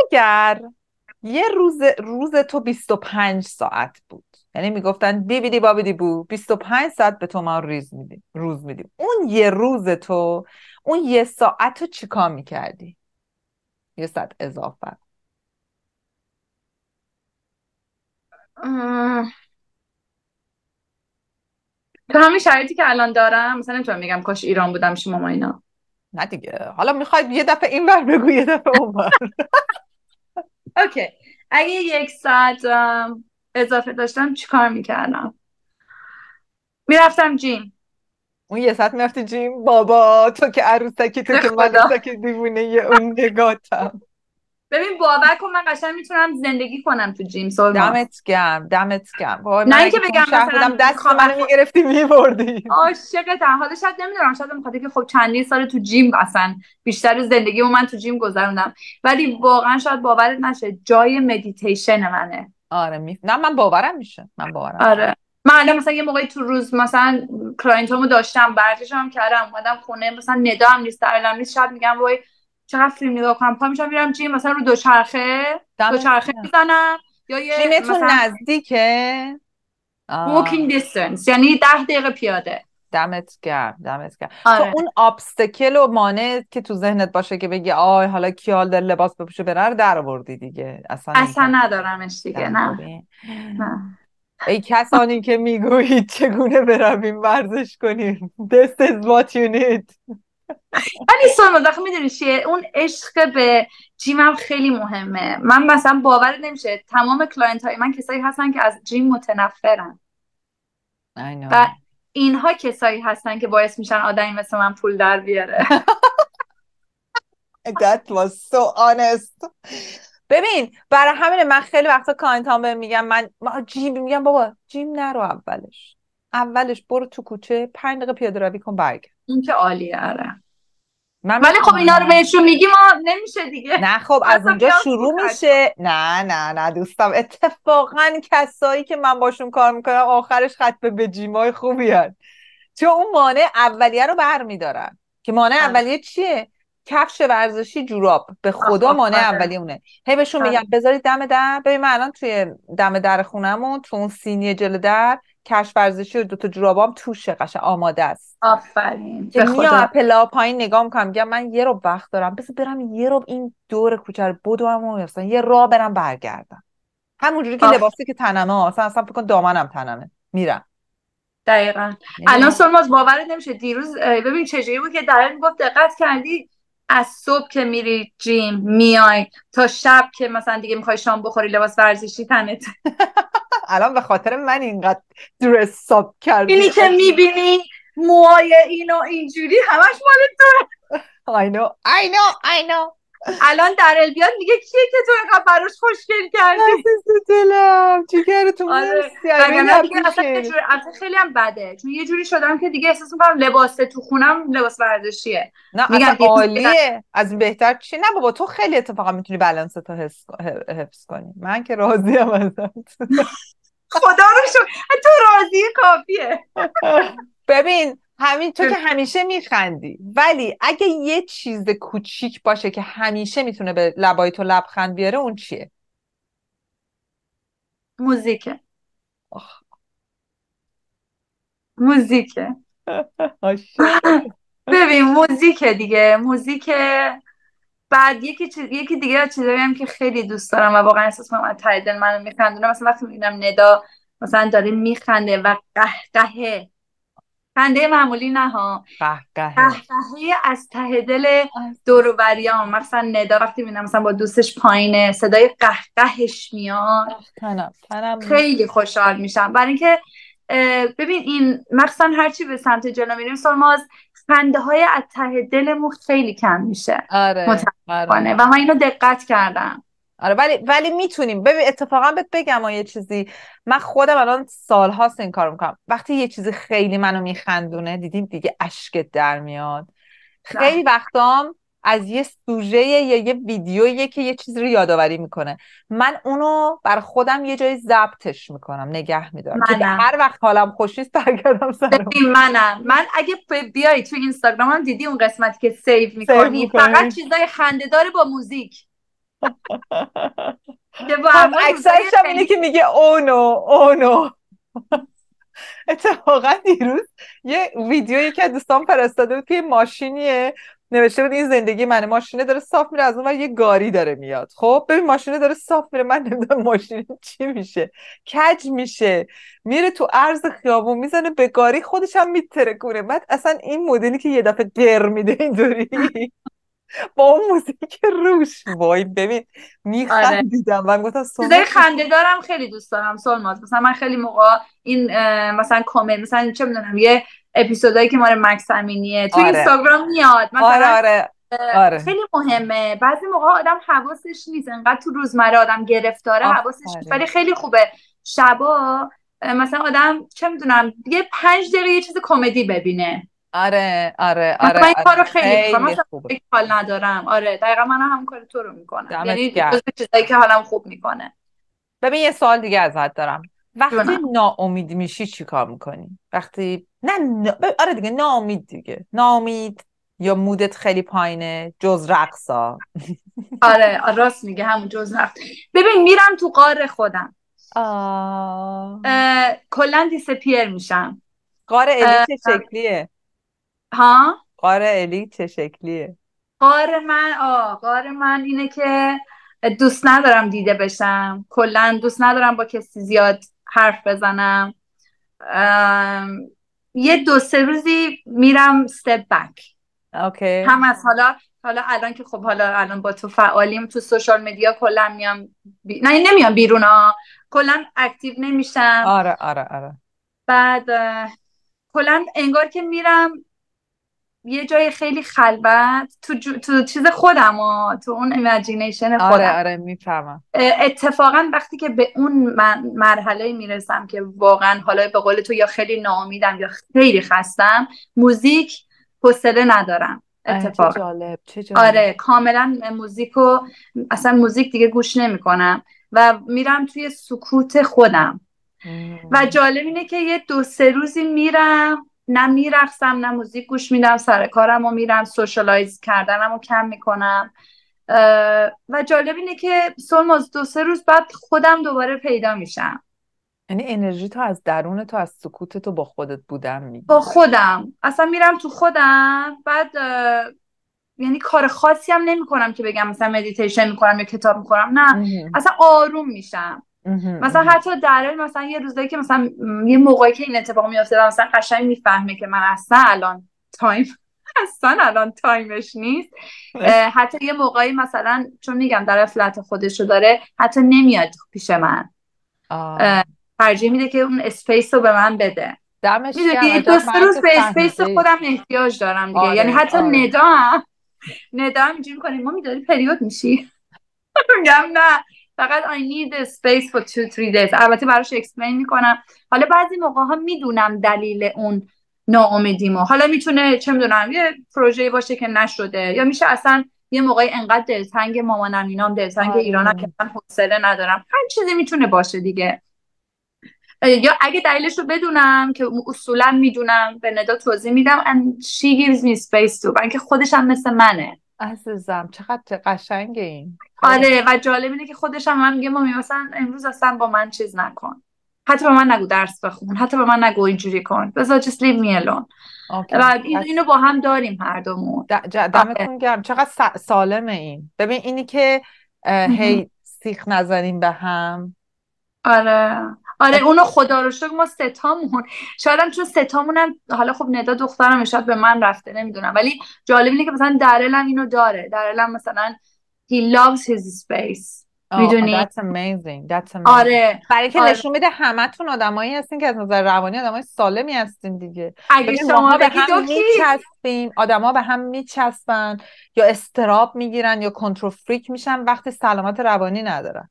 اگر یه روز روز تو 25 ساعت بود یعنی می‌گفتن بیبیدی بابیدی بو. 25 ساعت به تو ما ریز میدیم. روز میدیم. اون یه روز تو اون یه ساعت رو چیکار می‌کردی؟ یه ساعت اضافه. تو همین شرایطی که الان دارم مثلا نمی‌تونم میگم کاش ایران بودم شما اینا. نه دیگه. حالا می‌خواید یه دفعه این بر بگو یه دفعه اون بر اوکی. اگه یک ساعت اضافه داشتم چیکار می‌کردم؟ می‌رفتم جیم. اون یه ساعت می‌رفتی جیم؟ بابا تو که عروسکی تو که ملوسکی دیوونه یه اون نگاتم ببین باور کن من قشنگ می‌تونم زندگی کنم تو جیم سلما دمت گرم دمت گرم. نه اینکه بگم مثلا دست منو می‌گرفتی میبردی. عاشقتم. حالا شاید نمی‌دونم شاید بخاطر که خب چندین سال تو جیم اصلا بیشتر زندگی و من تو gym گذروندم. ولی واقعا شاید باورت نشه جای مدیتیشن منه. آره می... نه من باورم میشه. من باورم آره. من الان مثلا یه موقعی تو روز مثلا client امو داشتم هم کردم اومدم خونه مثلا ندا هم نیست الان نیست. شب میگم وای چقدر فیلم نگاه کنم. پا میشم میرم gym مثلا رو دوچرخه دوچرخه می‌زنم. یا یه gym تون مثلا... نزدیکه؟ Walking distance یعنی ده دقیقه پیاده. دمت گرم دمت گرم. آره. تو اون obstacle و مانع که تو ذهنت باشه که بگی آی حالا کی حال داره لباس بپوشه بره رو در آوردی دیگه. اصلا اصلا ندارمش دیگه نه. نه. ای کسانی که می‌گویید چگونه برویم ورزش کنیم؟ This is what you need. ولی سلما داخل می‌دونی چیه؟ اون عشق به gym م خیلی مهمه. من مثلا باور نمیشه. تمام client های من کسایی هستن که از gym متنفرن. و اینها کسایی هستن که باعث میشن آدمی مثل من پول در بیاره. That was so honest. ببین برای همین من خیلی وقتا client هم میگم من gym میگم بابا gym نرو اولش. اولش برو تو کوچه پنج دقیقه پیاده روی کن برگ این که عالیه آره. من ولی خب اینا رو بهشون میگی ما نمیشه دیگه. نه خب از اونجا شروع میشه. نه نه نه دوستم. اتفاقا کسایی که من باشون کار می‌کنم آخرش ختم به gym ای خوبی هست چون اون مانع اولیه رو برمیدارن. که مانع اولیه چیه؟ کفش ورزشی جوراب. به خدا مانع اولیه اونه. هی بهشون میگم بذارید دم در. ببین من الان توی دم در خونمون تو اون سینی جلو در کفش ورزشی و دوتا جورابام توشه قشنگ آماده است. آفرین. که میام پلا پایین نگاه می‌کنم میگم من یه رو وقت دارم بس برم یه رو این دور کوچه رو بدوم و مثلا یه راه برم برگردم. همونجوری که لباسی که تنمه اصلا اصلا فکر دامنم تنمه. میرم. دقیقا. الان سلماز باورت نمیشه. دیروز ببین چجوری بود که در گفت دقت کردی؟ از صبح که میری جیم میای تا شب که مثلا دیگه می‌خوای شام بخوری لباس ورزشی تنت. الان به خاطر من اینقدر درس ساب کردی. اینی که می‌بینی موهای اینو اینجوری همش مال تو. I know I know I know. الان در البیان میگه کیه که تو اینقدر براش خوشگل کردی؟ عزیز دلم. جیگر تو آره. اصلا خیلی هم بده. چون یه جوری شدم که دیگه احساس می‌کنم لباس تو خونم لباس ورزشیه. نه میگم عالیه. از این بهتر چی؟ نه بابا تو خیلی اتفاقا می‌تونی بالانس تو حفظ کنی. من که راضیم ازت. خدا رو شو تو راضی کافیه. ببین همین تو که همیشه میخندی. ولی اگه یه چیز کوچیک باشه که همیشه می‌تونه به لبای تو لبخند بیاره اون چیه؟ موزیکه. موزیکه. ببین موزیک دیگه. موزیک بعد یکی چیز یکی دیگه از چیزایی هم که خیلی دوست دارم و واقعا احساس کنم از ته دل منو میخندونه. مثلا وقتی می‌بینم ندا مثلا داره میخنده و قهقهه خنده معمولی نه ها. قهقهه از ته دل دور و مثلا ندا وقتی می‌بینم مثلا با دوستش پایینه صدای قهقهش میاد. خیلی خوشحال میشم. برای اینکه ببین این مثلا هرچی به سمت جلو میریم سلماز خنده های از ته دلمون خیلی کم میشه. آره, آره. و من اینو دقت کردم. آره ولی ولی می‌تونیم. ببین اتفاقا بهت بگم یه چیزی. من خودم الان سالهاست این کار می‌کنم. وقتی یه چیزی خیلی منو میخندونه دیدیم دیگه اشکت در میاد. خیلی وقتام از یه سوژه یا یه ویدیویی که یه چیزی رو یادآوری می‌کنه. من اونو بر خودم یه جایی ضبطش می‌کنم نگه میدارم. که منم. هر وقت حالم خوش نیست برگردم سرم منم. من اگه بیای تو اینستاگرام هم دیدی اون قسمتی که سیو می‌کنی. فقط چیزای خنده داره با موزیک. که با اکثرش هم اینه که میگه اونو اونو. اتفاقا دیروز یه ویدیویی که دوستان فرستاده بود که یه ماشینیه نوشته بود این زندگی منه. ماشینه داره صاف میره از اون یه گاری داره میاد. خب ببین ماشینه داره صاف میره. من نمی‌دونم ماشین چی میشه. کج میشه. میره تو عرض خیابون می‌زنه به گاری خودش هم میترکونه. بعد اصلا این مدلی که یه دفعه گر میده اینطوری. با اون موزیک روش وای ببین میخندیدم من گفتم چیزای خنده دارم خیلی دوست دارم سلماز مثلا من خیلی موقع این مثلا کامل مثلا چه می‌دونم یه اپیزودایی که مال مکس امینیه تو آره. اینستاگرام میاد. مثلا آره آره. آره. خیلی مهمه. بعضی موقع آدم حواسش نیست انقدر تو روزمره آدم گرفتاره حواسش نیست. ولی خیلی خوبه. شبا مثلا آدم چه می‌دونم یه پنج دقیقه یه چیز کمدی ببینه. آره آره آره من این آره. کارو خیلی مثلا خوبه. فکر حال ندارم. آره دقیقا من هم کار تو رو می‌کنم. یعنی چیزایی که حالم خوب می‌کنه. ببین یه سوال دیگه ازت دارم. وقتی جونم. ناامید میشی چی کار می‌کنی؟ وقتی نه, نه... آره دیگه ناامید دیگه. ناامید یا مودت خیلی پایینه؟ جز رقصا. آره راست میگه همون جز رفت ببین میرم تو قار خودم. آه. اه، کلا دیسپیر میشم. قار الی اه، چه شکلیه. ها؟ قار الی چه شکلیه؟ قار من آه قار من اینه که دوست ندارم دیده بشم. کلا دوست ندارم با کسی زیاد حرف بزنم. ام، یه دو سه روزی میرم step back. OK. هم از حالا حالا الان که خب حالا الان با تو فعالیم تو social media کلا میام بی... نه نمیام بیرون ها کلا active نمیشم. آره آره آره. بعد کلا انگار که میرم یه جای خیلی خلوت تو, جو- تو چیز خودم ها تو اون imagination خودم. آره آره می‌فهمم اتفاقا وقتی که به اون من- مرحله می‌رسم که واقعا حالا به قول تو یا خیلی ناامیدم یا خیلی خستم موزیک حوصله ندارم. چه اتفاقا. جالب چه جالب. آره کاملا موزیکو اصلا موزیک دیگه گوش نمی‌کنم و میرم توی سکوت خودم. و جالب اینه که یه دو سه روزی میرم نه میرقصم نه موزیک گوش میدم سر کارم و میرم socialize کردنم رو کم می‌کنم. و جالب اینه که سلماز دو سه روز بعد خودم دوباره پیدا میشم. یعنی انرژی تو از درون تو از سکوت تو با خودت بودن میگی. با خودم. اصلا میرم تو خودم بعد یعنی کار خاصی هم نمی کنم که بگم مثلا مدیتیشن می‌کنم یا کتاب می‌کنم نه. اصلا آروم میشم. مثلا. حتی در مثلا یه روزایی که مثلا یه موقعی که این اتفاق میفته و مثلا قشنگ می‌فهمه که من اصلا الان time اصلا الان time ش نیست حتی یه موقعی مثلا چون میگم در flat خودشو داره حتی نمیاد پیش من. ترجیح میده که اون space رو به من بده. دمش دو سه روز یه space. خودم احتیاج دارم دیگه. آره، یعنی حتی آره. ندا هم ندا هم اینجوری می‌کنه ماما داری پریود میشی؟ میگم نه. فقط I need a space for two three days. البته براش explain می‌کنم. حالا بعضی موقع ها می‌دونم دلیل اون ناامیدیمو. حالا می‌تونه چه می‌دونم یه پروژه باشه که نشده یا میشه اصلا یه موقعی انقدر دلتنگ مامانم اینام دلتنگ آره. ایرانم که من حوصله ندارم. هر چیزی می‌تونه باشه دیگه. یا اگه دلیلش رو بدونم که اصولا می‌دونم به ندا توضیح میدم. And she gives me space to. برای اینکه خودش هم مثل منه. عزیزم چقدر قشنگه این. آره و جالب اینه که خودش هم من میگه مامی مثلا امروز اصلا با من چیز نکن. حتی به من نگو درس بخون حتی به من نگو اینجوری کن. بذار just leave me alone. اوکی. و این اینو با هم داریم هر دومون. ج- دمتون گرم. چقدر سالمه این. ببین اینی که. هی سیخ نزنیم به هم. آره. آره اونو خدا رو شکر ما ستامون. شاید هم چون ستامونم حالا خب ندا دخترم شاید به من رفته نمی‌دونم. ولی جالب اینه که مثلا درلم اینو داره. درلم مثلا he loves his space. آه، می‌دونی؟ that's amazing that's amazing. آره برای اینکه آره. نشون میده همتون آدمایی هستین که از نظر روانی آدمای سالمی هستین دیگه. اگه شما به هم میچسبیم آدما به هم میچسبن یا استراب می‌گیرن یا کنترل فریک میشن وقتی سلامت روانی ندارن.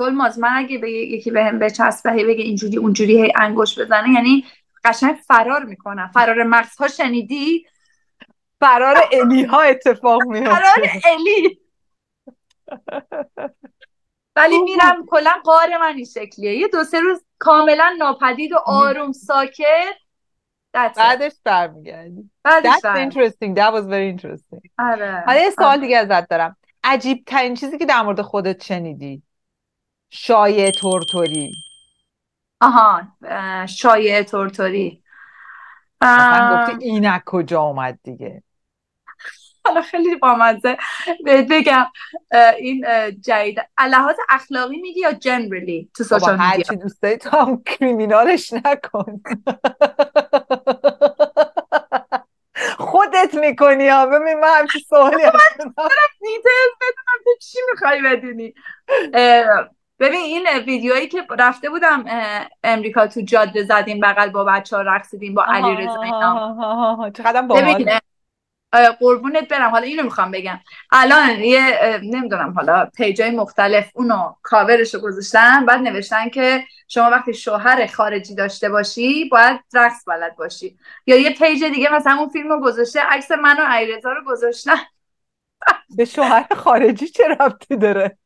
گلماز من اگه به یکی بهم بچسبه هی بگه اینجوری اونجوری هی انگوش بزنه یعنی قشنگ فرار می‌کنم. فرار مغزها شنیدی؟ فرار الی ها اتفاق میفته فرار الی. ولی میرم کلا قار من این شکلیه. یه دو سه روز کاملا ناپدید و آروم ساکت. بعدش برمیگردی. That's interesting. That was very interesting. آره. حالا یه سوال دیگه ازت دارم. عجیب ترین چیزی که در مورد خودت شنیدی؟ شایع تورتوری آها شایع تورتوری مثلا گفتی اینک کجا اومد دیگه؟ حالا خیلی بامزه. بگم این جدید. لحاظ اخلاقی میگی یا جنرالی تو سوشال میدیا هرچی دوست داری تو هم criminal ش نکن. خودت می‌کنی ها. ببین من همچی سوالی details بدونم؟ تو چی می‌خوای بدونی؟ ببین این ویدیوهایی که رفته بودم امریکا تو جاده زدیم بغل با بچه ها رقصیدیم با علیرضا اینا. قربونت برم؟ حالا اینو می‌خوام بگم. الان یه نمی‌دونم حالا page ای مختلف اونو کاورش رو گذاشتن بعد نوشتن که شما وقتی شوهر خارجی داشته باشی باید رقص بلد باشی. یا یه پیج دیگه مثلا اون فیلم رو گذاشته عکس من و علیرضا رو گذاشتن. به شوهر خارجی چه ربطی داره؟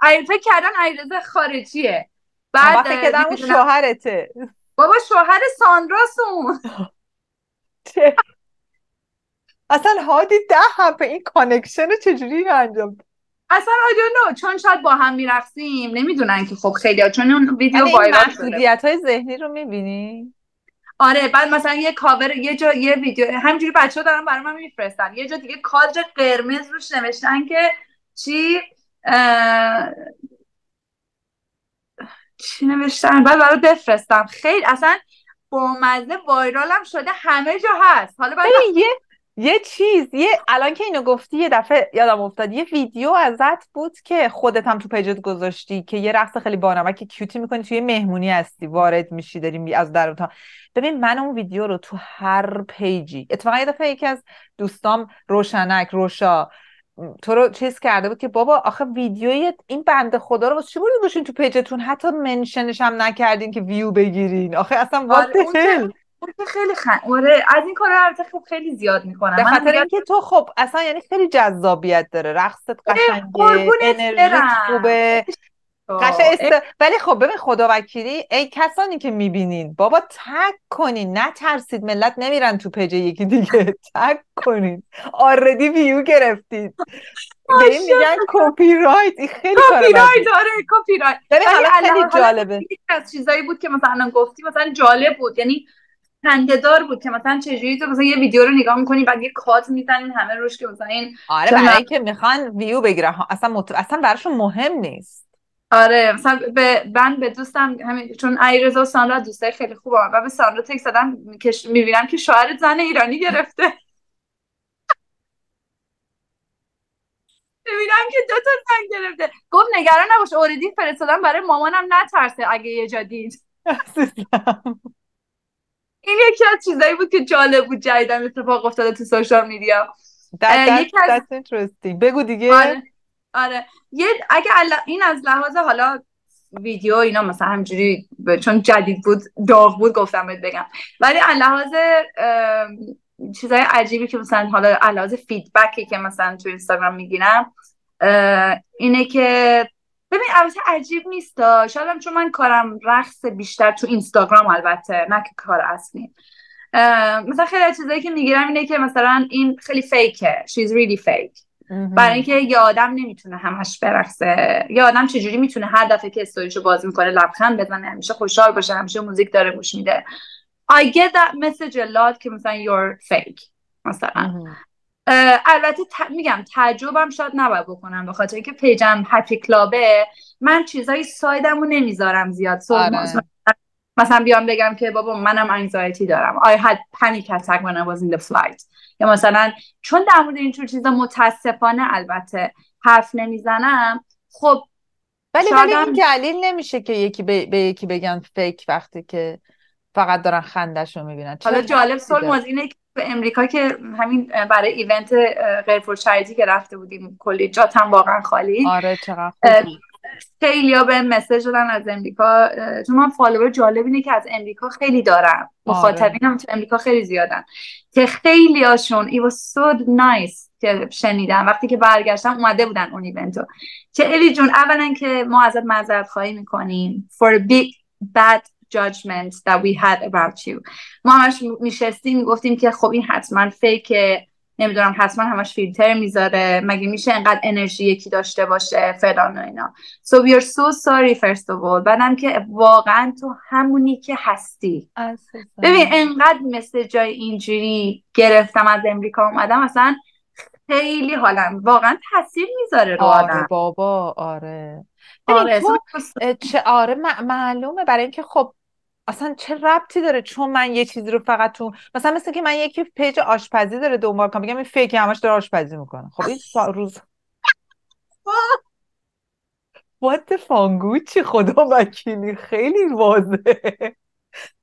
فکر کردن علیرضا خارجیه. بعد فکر کردم اون شوهرته. بابا شوهر ساندراسون اصلا هادی ده هم این کانکشن چجوری انجام اصلا آی نو چون شاید با هم میرقصیم. نمی‌دونن که خب خیلی ها چون اون ویدیو وایرال شده. های ذهنی رو می‌بینی؟ آره بعد مثلا یه کاور یه جا یه ویدیو همینجوری بچه ها دارن برای من میفرستن. یه جا دیگه کادر قرمز روش نوشتن که چی؟ چی نوشتن؟ بعد برای بفرستم. خیلی اصلا با مزه وایرالم شده همه جا هست. حالا باید یه یه چیز یه الان که اینو گفتی یه دفعه یادم افتاد. یه ویدیو ازت بود که خودت هم تو پیجت گذاشتی که یه رقص خیلی بانمک کیوتی می‌کنی توی مهمونی هستی وارد میشی داریم از در تا ببین من اون ویدیو رو تو هر پیجی اتفاقا یه دفعه یکی از دوستام روشنک روشا تو رو چیز کرده بود که بابا آخه ویدیوی این بنده خدا رو واسه چی بودین تو پیجتون؟ حتی منشنش هم نکردین که ویو بگیرین. آخه اصلا آره خیلی خن... آره از این کارا البته خب خیلی زیاد می‌کنم به خاطر اینکه تو خب اصلا یعنی خیلی جذابیت داره. رقصت قشنگه انرژیت خوبه. قشنگ ولی خب ببین خدا وکیلی ای کسانی که می‌بینین بابا tag کنین. نترسید ملت نمیرن تو page یکی دیگه. tag کنین. already view گرفتید به این میگن کپی رایت این خیلی کپی رایت آره کپی رایت حالا خیلی جالبه. از چیزایی بود که مثلا گفتی مثلا جالب بود. یعنی دار بود که مثلا چجوری تو مثلا یه ویدیو رو نگاه می‌کنی بعد یه cut می‌زنین همه روش که مثلا این آره برای که می‌خوان ویو بگیرن. اصلا مت... اصلا براشون مهم نیست. آره مثلا به من به دوستم همین چون ایرزا و سانرا دوستای خیلی خوبه و به سانرا تک زدم می‌بینم که شاعر زن ایرانی گرفته. می‌بینم که دو تا زن گرفته. گفت نگران نباش اوردی فرستادم برای مامانم نترسه اگه یه جا دید. این یکی از چیزایی بود که جالب بود جدیدم اتفاق افتاده تو سوشال میدیا بگو دیگه. آره. یه اگه این از لحاظ حالا ویدیو اینا مثلا همجوری چون جدید بود داغ بود گفتم بهت بگم. ولی از لحاظ چیزای عجیبی که مثلا حالا لحاظ فیدبکی که مثلا تو اینستاگرام می‌گیرم اینه که ببین البته عجیب نیست شاید هم چون من کارم رقص بیشتر تو اینستاگرام البته نه که کار اصلی. مثلا خیلی چیزایی که می‌گیرم اینه که مثلا این خیلی فیکه she's really fake. برای اینکه یه آدم نمی‌تونه همش برقصه. یه آدم چجوری می‌تونه هر دفعه که استوریشو باز می‌کنه لبخند بزنه همیشه خوشحال باشه همیشه موزیک داره گوش میده. I get that message a lot که مثلا you're fake مثلا. البته میگم تعجبم شاید نباید بکنم به خاطر اینکه پیجم هپی کلابه. من چیزای سایدم رو نمی‌ذارم زیاد. آره. مثلا بیام بگم که بابا منم انگزایتی دارم. I had panic attack when I was in the flight. یا مثلا چون در مورد اینجور چیزا متاسفانه البته حرف نمی‌زنم خب ولی ولی این دلیل نمیشه که یکی به, به یکی بگن فیک وقتی که فقط دارن خندش رو می‌بینن. حالا جالب سول اینه که به امریکا که همین برای ایونت غیر که رفته بودیم کلی جات هم واقعا خالی. آره چقدر خیلی ها بهم message دادن از امریکا چون من follower جالب اینه که از امریکا خیلی دارم. مخاطبین هم تو امریکا خیلی زیادن. که خیلی هاشون it was so nice که شنیدم وقتی که برگشتم اومده بودن اون event و که الی جون اولا که ما ازت معذرت خواهی می‌کنیم for a big bad judgment that we had about you. ما همش میشستیم می‌گفتیم که خب این حتما fake نمی‌دونم حتما همش فیلتر می‌ذاره. مگه میشه انقدر انرژی یکی داشته باشه؟ فلان و اینا. So we are so sorry first of all. بعدم که واقعا تو همونی که هستی. ببین انقدر مثل جای اینجوری گرفتم از امریکا اومدم اصلا خیلی حالم واقعا تاثیر می‌ذاره رو آره بابا آره. آره چه آره معلومه برای اینکه خب اصلا چه ربطی داره چون من یه چیزی رو فقط تو مثلا مثل که من یکی پیج آشپزی داره دنبال کنم میگم این فیک همش داره آشپزی می‌کنه. خب این روز وات فانگوچی خدا وکیلی خیلی واضحه.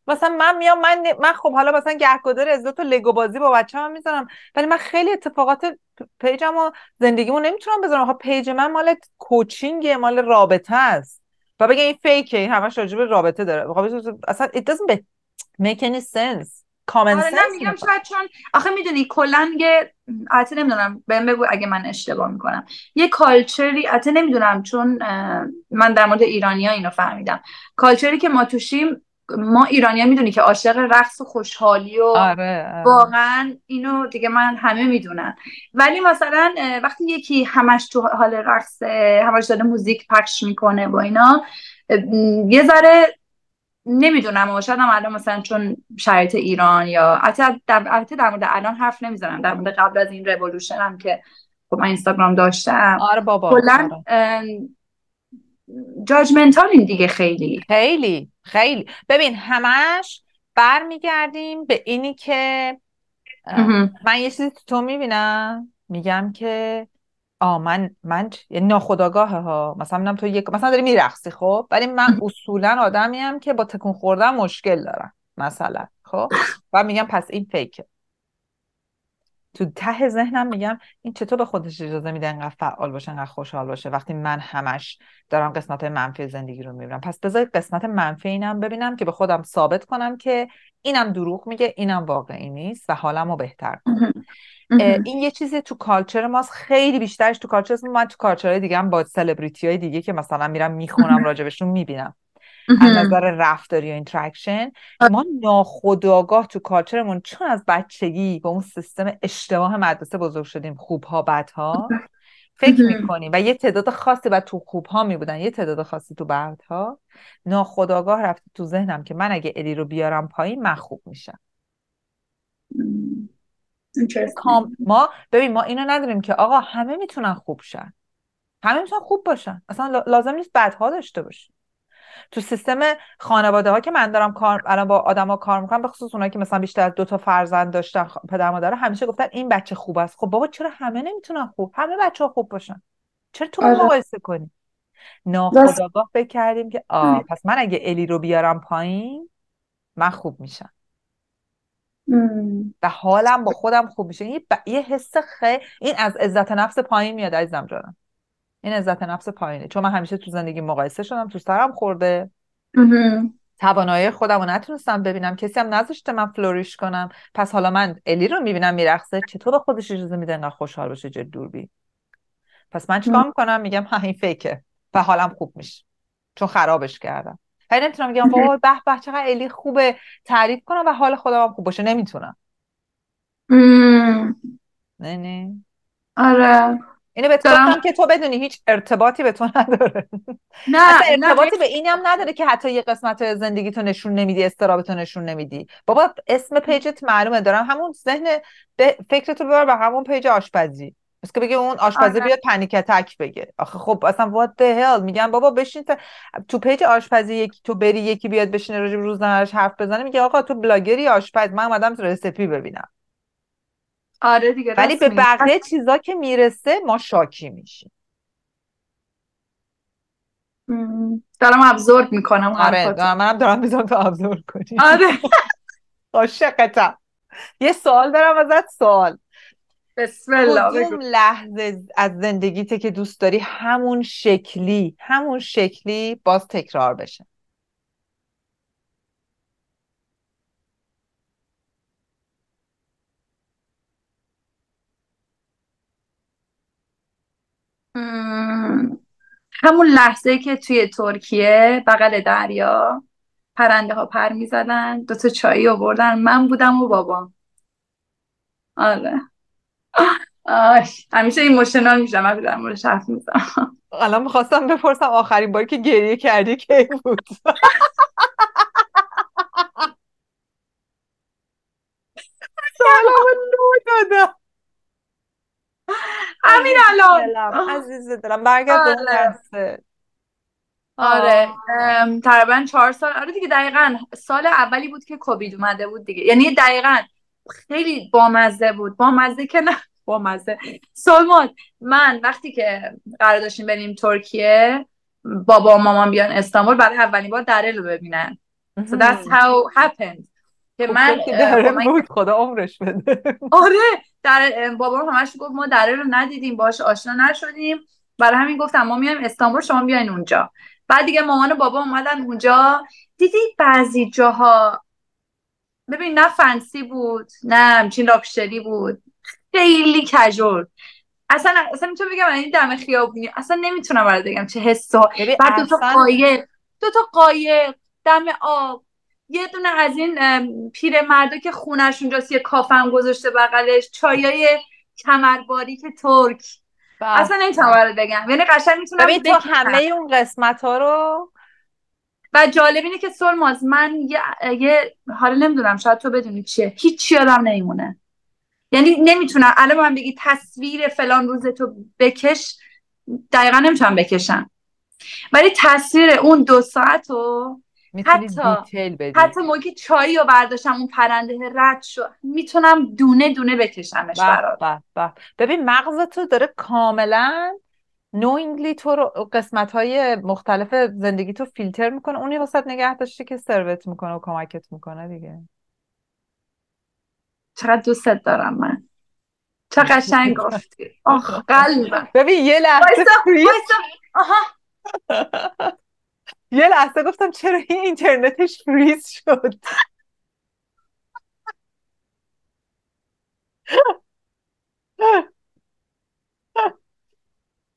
مثلا من میام من من خب حالا مثلا گهگدار عزت و لگو بازی با بچه هم می‌ذارم ولی من خیلی اتفاقات پیجم و زندگیمو نمی‌تونم بذارم. خب پیج من مال کوچینگ مال رابطه است. و بگه این فیکه این همش راجب رابطه داره. خب اصلا it doesn't make any sense. آره نمیگم شاید چون آخه می‌دونی کلا یه حتی نمی‌دونم بهم بگو اگه من اشتباه می‌کنم. یه کالچری حتی نمی‌دونم چون من در مورد ایرانیا اینو فهمیدم. کالچری که ما توشیم ما ایرانیا می‌دونی که عاشق رقص و خوشحالی و آره،, آره، واقعا اینو دیگه من همه می‌دونن. ولی مثلا وقتی یکی همش تو حال رقص همش داره موزیک پخش می‌کنه و اینا یه ذره نمی‌دونم و شاید الان مثلا چون شرایط ایران یا البته در, در مورد الان حرف نمی‌زنم در مورد قبل از این رولوشن هم که خب من اینستاگرام داشتم. آره بابا کلا آره. جاجمنتال دیگه خیلی. خیلی خیلی. ببین همش برمیگردیم به اینی که من یه چیزی تو می‌بینم میگم که آ من من یعنی ناخداگاهه ها. مثلا می‌دونم تو یک مثلا داری میرقصی خب؟ ولی من اصولا آدمی هم که با تکون خوردن مشکل دارم مثلا خب؟ و میگم پس این فیکه. تو ته ذهنم میگم این چطور به خودش اجازه میده انقدر فعال باشه انقدر خوشحال باشه وقتی من همش دارم قسمت منفی زندگی رو می‌بینم. پس بذار قسمت منفی اینم ببینم که به خودم ثابت کنم که اینم دروغ میگه اینم واقعی نیست و حالم رو بهتر کنم این یه چیزی تو کالچر ماست. خیلی بیشترش تو کالچر من تو کالچرهای دیگه هم با سلبریتی های دیگه که مثلا میرم می‌خونم راجبشون می‌بینم. از نظر رفتاری و interaction ما ناخداگاه تو culture مون چون از بچگی با اون سیستم اشتباه مدرسه بزرگ شدیم خوبها بدها فکر می‌کنیم. و یه تعداد خاصی و تو خوبها میبودن یه تعداد خاصی تو بدها. ناخداگاه رفته تو ذهنم که من اگه الی رو بیارم پایین من خوب میشم. ما ببین ما اینو نداریم که آقا همه می‌تونن خوب شن. همه می‌تونن خوب باشن. اصلا لازم نیست بدها داشته باشن تو سیستم خانواده ها که من دارم کار الان با آدما کار می‌کنم به خصوص اونایی که مثلا بیشتر از دو تا فرزند داشتن پدر مادر همیشه گفتن این بچه خوب است. خب بابا چرا همه نمی‌تونن خوب؟ همه بچه ها خوب باشن. چرا تو آره. مقایسه کنی؟ ناخداگاه فکر کردیم که آه پس من اگه الی رو بیارم پایین من خوب میشم. و حالم با خودم خوب میشه. یه, ب... یه حس خیلی این از عزت نفس پایین میاد عزیزم جانم. این عزت نفس پایینه. چون من همیشه تو زندگی مقایسه شدم تو سرم خورده. توانایی خودم رو نتونستم ببینم. کسی هم نذاشته من فلوریش کنم. پس حالا من الی رو می‌بینم میرقصه. چطور به خودش اجازه میده انقدر خوشحال باشه جد دوربی پس من چیکار می‌کنم؟ میگم ها این فیکه. و حالم خوب میشه. چون خرابش کردم. ولی نمی‌تونم میگم وای به به چقدر الی خوبه. تعریف کنم و حال خودم هم خوب باشه. نمی‌تونم. نه نه. آره. اینو بهت گفتم که تو بدونی هیچ ارتباطی به تو نداره. نه ارتباطی به اینی هم نداره که حتی یه قسمت زندگی تو نشون نمیدی تو نشون نمیدی. بابا اسم page ت معلومه. دارم همون ذهن فکرتو ببر به همون page آشپزی. بس که بگه اون آشپزی آره. بیاد panic attack بگه. آخه خب اصلا what the hell میگم بابا بشین تو page آشپزی یکی تو بری یکی بیاد بشینه راجع به روزنامه‌اش حرف بزنه میگه آقا تو بلاگری آشپز من اومدم recipe ببینم. آره دیگه ولی به بقیه چیزا که می‌رسه ما شاکی میشیم. دارم ابزورب می‌کنم آره دارم منم دارم می‌ذارم تو ابزورب کنی. آره. عاشقتم. یه سوال دارم ازت سوال. بسم الله کدوم. لحظه از زندگیته که دوست داری همون شکلی همون شکلی باز تکرار بشه مم. همون لحظه که توی ترکیه بغل دریا پرنده ها پر می‌زدن دوتا چایی آوردن من بودم و بابام. آره. آش. همیشه ایموشنال میشم وقتی در موردش حرف می‌زنم. الان می‌خواستم بپرسم آخرین باری که گریه کردی کی بود؟ سوالمو نو دادم. همین الان. عزیز دلم برگرد آره. آره. تقریبا چهار سال. آره دیگه دقیقا سال اولی بود که کووید اومده بود دیگه. یعنی دقیقا خیلی بامزه بود. بامزه که نه بامزه. سلمان من وقتی که قرار داشتیم بریم ترکیه بابا و مامان بیان استانبول برای اولین بار دره رو ببینن. So that's how happened. که خب من من خدا عمرش بده. آره. در بابام همش گفت ما دره رو ندیدیم باش آشنا نشدیم. برای همین گفتم ما میایم استانبول شما بیاین اونجا. بعد دیگه مامان و بابا اومدن اونجا. دیدی بعضی جاها ببین نه فنسی بود نه همچین لاکشری بود. خیلی کژول اصلا اصلا می‌تونم بگم این دم خیابونی اصلا نمی‌تونم برات بگم چه حسا بعد دو تا قایق دو تا قایق دم آب. یه دونه از این پیرمردا که خونش اونجاست یه کافم گذاشته بغلش چایای کمرباریک ترک. به اصلا نمی‌تونم بگم. یعنی قشنگ می‌تونم ببین تو همه اون قسمت ها رو و جالب اینه که سلماز من یه, یه حالا نمی‌دونم شاید تو بدونی چیه. هیچ یادم نمیمونه. یعنی نمی‌تونم. الان من بگی تصویر فلان روز تو بکش دقیقا نمی‌تونم بکشم. ولی تصویر اون دو ساعت رو حتی detail بدی. حتی موقعی که چایی رو برداشتم اون پرنده رد شد. می‌تونم دونه دونه بکشمش برات. ببین مغز تو داره کاملا knowingly تو رو قسمت های مختلف زندگی تو فیلتر می‌کنه. اونی واسط نگه داشته که سروت می‌کنه و کمکت می‌کنه دیگه. چقدر دوستت دارم من. چه قشنگ گفتی. آخ قلبم. ببین یه لحظه آها. یه لحظه گفتم چرا این اینترنتش فریز شد؟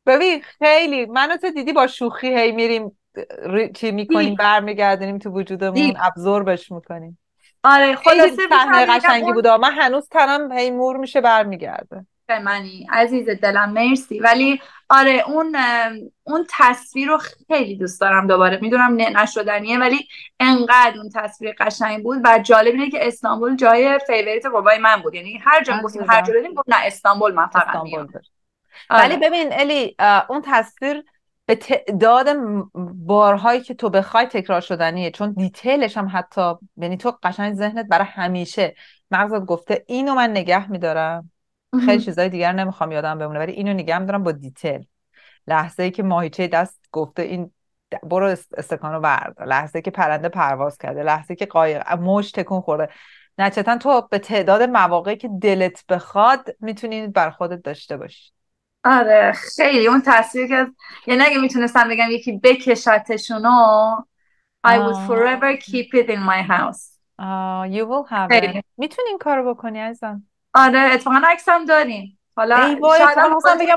ببین خیلی منو تو دیدی با شوخی هی میریم ری- چی می‌کنیم دیپ. برمیگردونیم تو وجودمون ابزوربش می‌کنیم. آره خلاصه صحنه قشنگی بود من هنوز تنم مور مور میشه برمیگرده. منی. عزیز دلم مرسی. ولی آره اون اون تصویر رو خیلی دوست دارم دوباره. می‌دونم نشدنیه ولی انقدر اون تصویر قشنگ بود و جالب اینه که استانبول جای favorite بابای من بود. یعنی هر جا گفتیم هر جا بریم گفت نه استانبول من فقط استانبول بریم ولی آره ببین الی اون تصویر به تعداد بارهایی که تو بخوای تکرار شدنیه. چون دیتیلش هم حتی یعنی تو قشنگ ذهنت برای همیشه مغزت گفته اینو من نگه میدارم. خیلی. چیزای دیگر نمی‌خوام یادم بمونه ولی اینو نگه میدارم با دیتیل. لحظه ای که ماهیچه دست گفته این برو است- استکانو بردار. لحظه ای که پرنده پرواز کرده. لحظه ای که قایق موج تکون خورده. نچتا تو به تعداد مواقعی که دلت بخواد می‌تونی بر خودت داشته باشی. آره خیلی. اون تصویر که یعنی اگه می‌تونستم بگم یکی بکشتشونو I would forever keep it in my house. آه you will have it. می‌تونی این کارو بکنی عزیزم؟ آره اتفاقا عکس هم داریم. حالا ای وای شاید بگم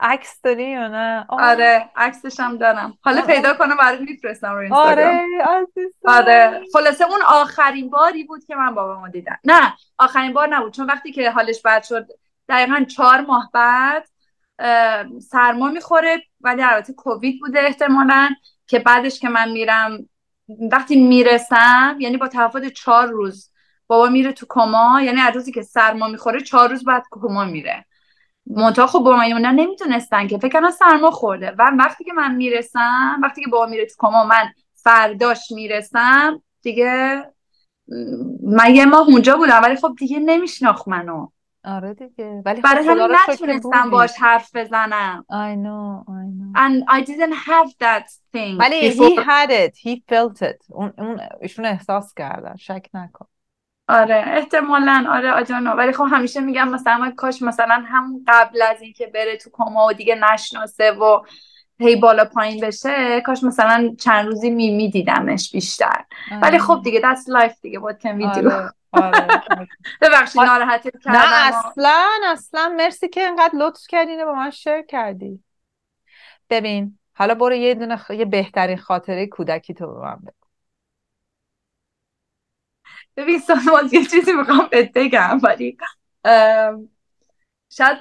عکس داری یا نه؟ آه. آره عکسش هم دارم. حالا اون پیدا کنم برات میفرستم رو اینستاگرام. آره عزیزم. آره خلاصه اون آخرین باری بود که من بابامو دیدم. نه آخرین بار نبود. چون وقتی که حالش بد شد دقیقا چهار ماه بعد سرما می‌خوره ولی البته کووید بوده احتمالا که بعدش که من میرم وقتی می‌رسم یعنی با تفاوت چهار روز بابا میره تو کما یعنی از روزی که سرما می‌خوره چهار روز بعد کما میره. منتها خب با من نمی‌دونستن که فکر کنم سرما خورده. و وقتی که من می‌رسم وقتی که بابا میره تو کما من فرداش می‌رسم دیگه من یه ماه اونجا بودم ولی خب دیگه نمیشناخت منو. آره دیگه. ولی خب برای همین نتونستم باش حرف بزنم. I know I know. And I didn't have that thing ولی before. he had it. He felt it. اون, اون ایشون احساس کردن. شک نکن. آره احتمالا. آره آجانا ولی خب همیشه میگم مثلا من کاش مثلا هم قبل از اینکه بره تو کما و دیگه نشناسه و هی بالا پایین بشه کاش مثلا چند روزی می میدیدمش بیشتر. ولی خب دیگه that's life دیگه. what can we do ببخشید ناراحتت کردم. نه اصلا اصلا. مرسی که اینقدر لطف کردی اینو با من share کردی. ببین حالا برو یه دونه خ... یه بهترین خاطره کودکی تو به من بگو ببین سانواز یه چیزی می‌خوام بهت بگم ولی شاید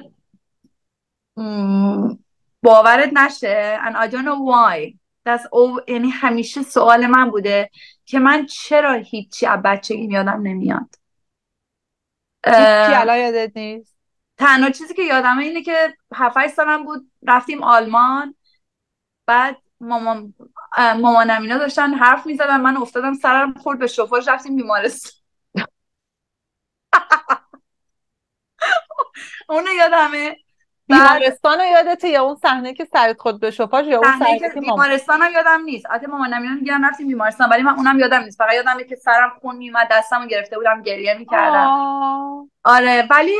باورت نشه. And I don't know why. That's all یعنی همیشه سوال من بوده که من چرا هیچی از بچگیم یادم نمیاد. هیچی الان یادت نیست؟ تنها چیزی که یادمه اینه که 7 سالم بود رفتیم آلمان. بعد مامان مامانم اینا داشتن حرف می‌زدن من افتادم سرم خورد به شوفاژ رفتیم بیمارستان. اونو یادمه؟ بیمارستان رو یادته یا اون صحنه که سرت خود به شپاش یا اون صحنه که مامان؟ بیمارستانم یادم نیست. البته مامانم اینا میگن رفتیم بیمارستان ولی من اونم یادم نیست. فقط یادمه که سرم خون میومد دستمو گرفته بودم گریه می‌کردم. آره ولی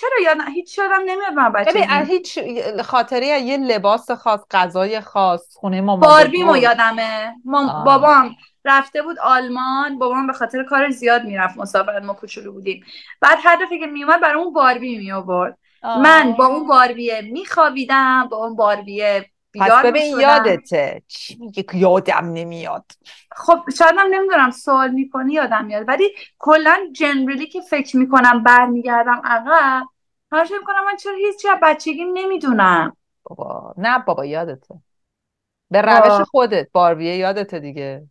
چرا یادم هیچ یادم نمیاد من بچگی هیچ خاطری از یه لباس خاص غذای خاص خونه مامان باربیمو یادمه. مام... بابام رفته بود آلمان. بابام به خاطر کار زیاد می‌رفت. مسافرت ما کوچولو بودیم. بعد هر دفعه که میومد برامون باربی می آورد. من با اون باربیه میخوابیدم با اون باربیه پس ببین یادته. چی میگه که یادم نمیاد. خب شاید هم نمی‌دونم. سوال می‌کنی یادم میاد. ولی کلا جنرلی که فکر می‌کنم برمیگردم عقب همش می‌کنم من چرا هیچی از بچگیم نمی‌دونم. بابا نه بابا یادته. به روش واه. خودت. باربیه یادته دیگه.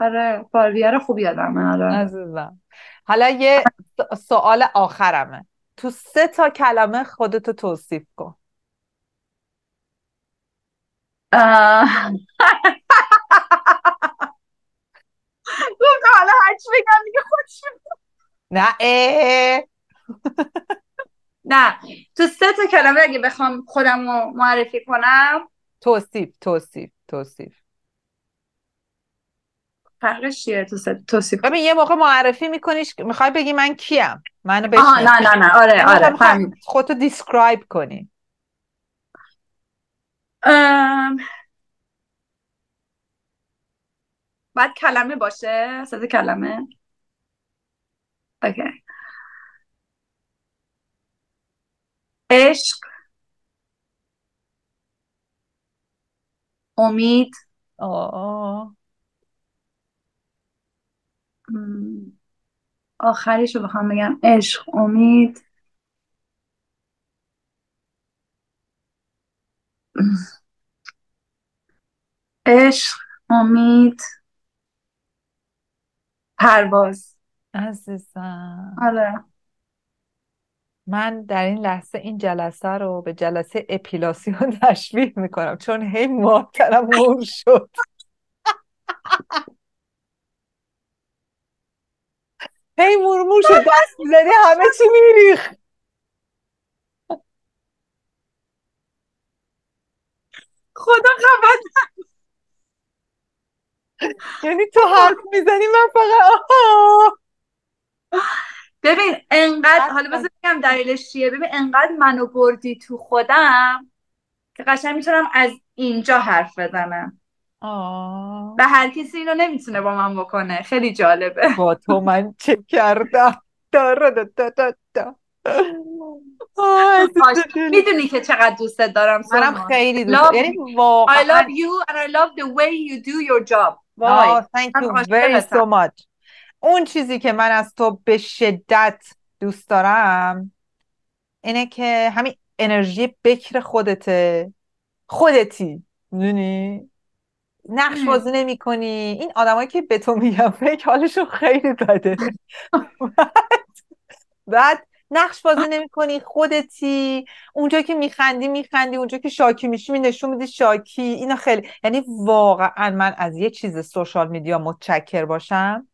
آره باربیه رو خوب یادمه. آره. عزیزم. حالا یه سوال آخرمه. تو سه تا کلمه خودتو توصیف کن. اه. گفتم حالا هرچی بگم دیگه نه اه. نه تو سه تا کلمه اگه بخوام خودم رو معرفی کنم. توصیف توصیف توصیف. فرقش چیه تو سه توصیف؟ ببین یه موقع معرفی میکنیش می‌خوای بگی من کیم؟ منو آها بشناس نه نه نه. آره آره خودتو describe کنی. ام، باید کلمه باشه؟ تا کلمه؟ okay. عشق امید. آه. آخریش رو بخوام بگم. عشق امید. عشق امید پرواز. عزیزم. آره. من در این لحظه این جلسه رو به جلسه اپیلاسیون تشبیه می‌کنم چون هی محترم مور شد. هی مورمور شد دست می‌زنی همه چی میریخ خدا خبر یعنی تو حرف می‌زنی من فقط ببین انقدر حالا. بذار بگم دلیلش چیه؟ ببین انقدر منو بردی تو خودم که قشنگ می‌تونم از اینجا حرف بزنم. آه. و هر کسی اینو نمی‌تونه با من بکنه. خیلی جالبه. با تو من چه کردم؟ می‌دونی که چقدر دوستت دارم منم خیلی دوست یعنی I love you and I love the way you do your job. وای thank you very so much. اون چیزی که من از تو به شدت دوست دارم اینه که همین انرژی بکر خودته. خودتی می‌دونی؟ نقش. بازی نمی کنی این آدمایی که به تو میگن فکر حالشون خیلی بده. بعد نقش بازی نمی کنی خودتی. اونجا که میخندی میخندی. اونجا که شاکی میشی می نشون میدی شاکی. اینا خیلی. یعنی واقعا من از یه چیز سوشال میدیا متشکر باشم.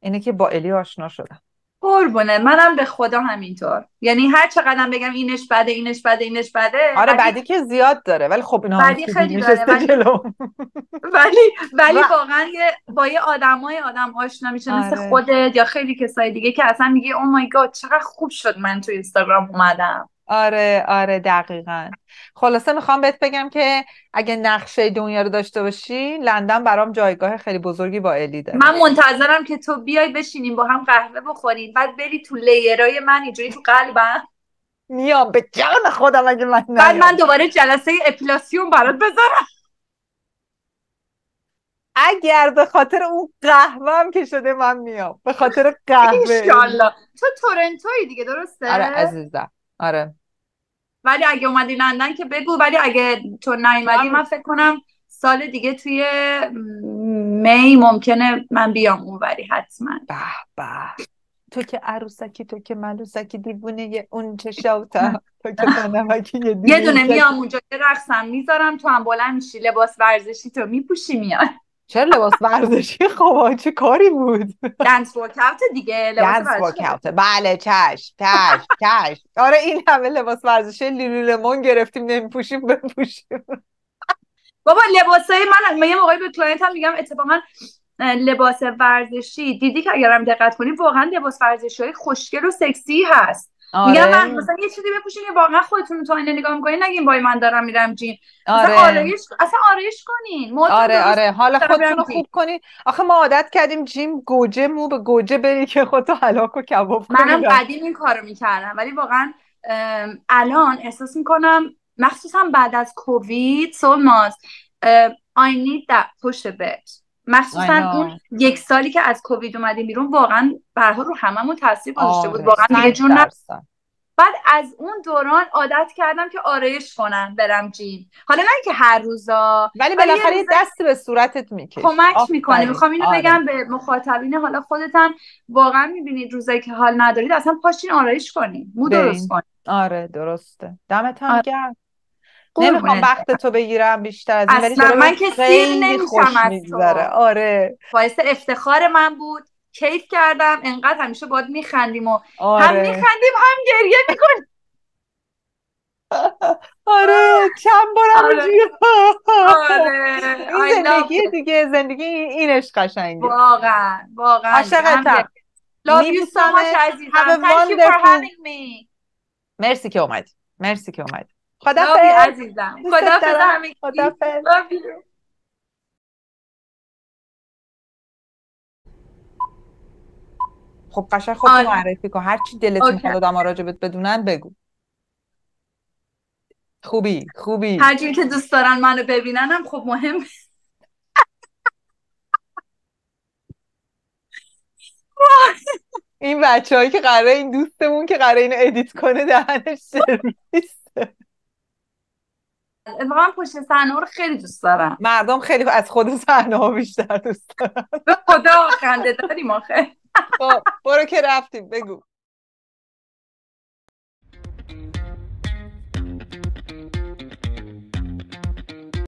اینه که با الی آشنا شدم. قربونه منم به خدا همینطور یعنی هر چقدر بگم اینش بده اینش بده اینش بده آره بعدی که زیاد داره ولی خب اینا بعدی خیلی داره، ولی-. ولی ولی و- واقعا یه با یه آدمای آدم آشنا میشه مثل آره. خودت یا خیلی کسای دیگه که اصلا میگه او مای گاد چقدر خوب شد من تو اینستاگرام اومدم آره آره دقیقا. خلاصه می‌خوام بهت بگم که اگه نقشه دنیا رو داشته باشی لندن برام جایگاه خیلی بزرگی با الی داره. من منتظرم که تو بیای بشینیم با هم قهوه بخوریم بعد بری تو لیرای من اینجوری تو قلبم. میام به جان خودم اگه من بعد نیام من دوباره جلسه اپیلاسیون برات بذارم. اگر به خاطر اون قهوه هم که شده من میام. به خاطر قهوه انشالله. تو تورنتوی دیگه درسته؟ آره عزیزم. آره. ولی اگه اومدی لندن که بگو ولی اگه تو نیومدی من فکر کنم سال دیگه توی می ممکنه من بیام اونوری حتما. به به. تو که عروسکی تو که ملوسکی دیوونه یه اون چشاوتا تو که یه یه دونه. میام اونجا رقصم می‌ذارم تو هم بلند میشی لباس ورزشی تو میپوشی میاد چرا لباس ورزشی خب چه کاری بود؟ dance workout دیگه لباس workout بله چش چش چش آره این همه لباس ورزشی. لولولمون گرفتیم نمیپوشیم بپوشیم. بابا لباسای من من یه موقعی به client هم میگم اتفاقا لباس ورزشی. دیدی که اگرم دقت کنی واقعا لباس ورزشی های خوشگل و سکسی هست. میگم من آره. مثلا یه چیزی بپوشین که واقعا خودتون تو آینه نگاه می‌کنین نگین وای من دارم میرم gym مثلا آره. آرایش اصلا آرایش کنین. آره آره. حالا خودتون رو. خوب کنین. آخه ما عادت کردیم جیم گوجه مو به گوجه بری که خودتو هلاک و کباب منم کنی قدیم این کارو می‌کردم. ولی واقعا الان احساس می‌کنم مخصوصا بعد از کووید سولماز I need that push a bit. مخصوصا. اون یک سالی که از کووید اومدیم بیرون واقعا حال رو هممون تاثیر گذاشته بود آره واقعا دیگه نم- درصد. بعد از اون دوران عادت کردم که آرایش کنم برم جیم حالا نه اینکه هر روزا ولی بالاخره یه روزایی دست به صورتت می‌کشی کمک می‌کنه. می‌خوام اینو آره. بگم به مخاطبین حالا خودتم واقعا می‌بینید روزایی که حال ندارید اصلا پاشین آرایش کنین مو. درست کنین آره درسته دمت هم آره. گرم نمی‌خوام وقت تو بگیرم بیشتر از این اصلا من که سیر نمیشم از تو. آره. باعث افتخار من بود. کیف کردم. انقدر همیشه باید میخندیم و هم آره. میخندیم هم گریه می‌کنیم. آره. چند بارم آره. آره. این زندگی. دیگه زندگی این- اینش قشنگه. واقعا واقعا. عاشقتم. Love you so much. عزیزم. Thank you for having me. مرسی که اومدی. مرسی که اومدی. خدافظ. عزیزم. Love you خب قشنگ خودتو آره. معرفی کن. هر چی دلت. می‌خواد آدم راجبت بدونن بگو. خوبی خوبی. هر جوری که دوست دارن منو ببیننم خب مهم. این بچه هایی که قراره این دوستمون که قراره اینو ادیت کنه دهنش سرویس اتفاقا پشت صحنه رو خیلی دوست دارم. مردم خیلی از خود صحنه ها بیشتر دوست دارن. به خدا خنده داریم آخه. خب برو که رفتیم بگو.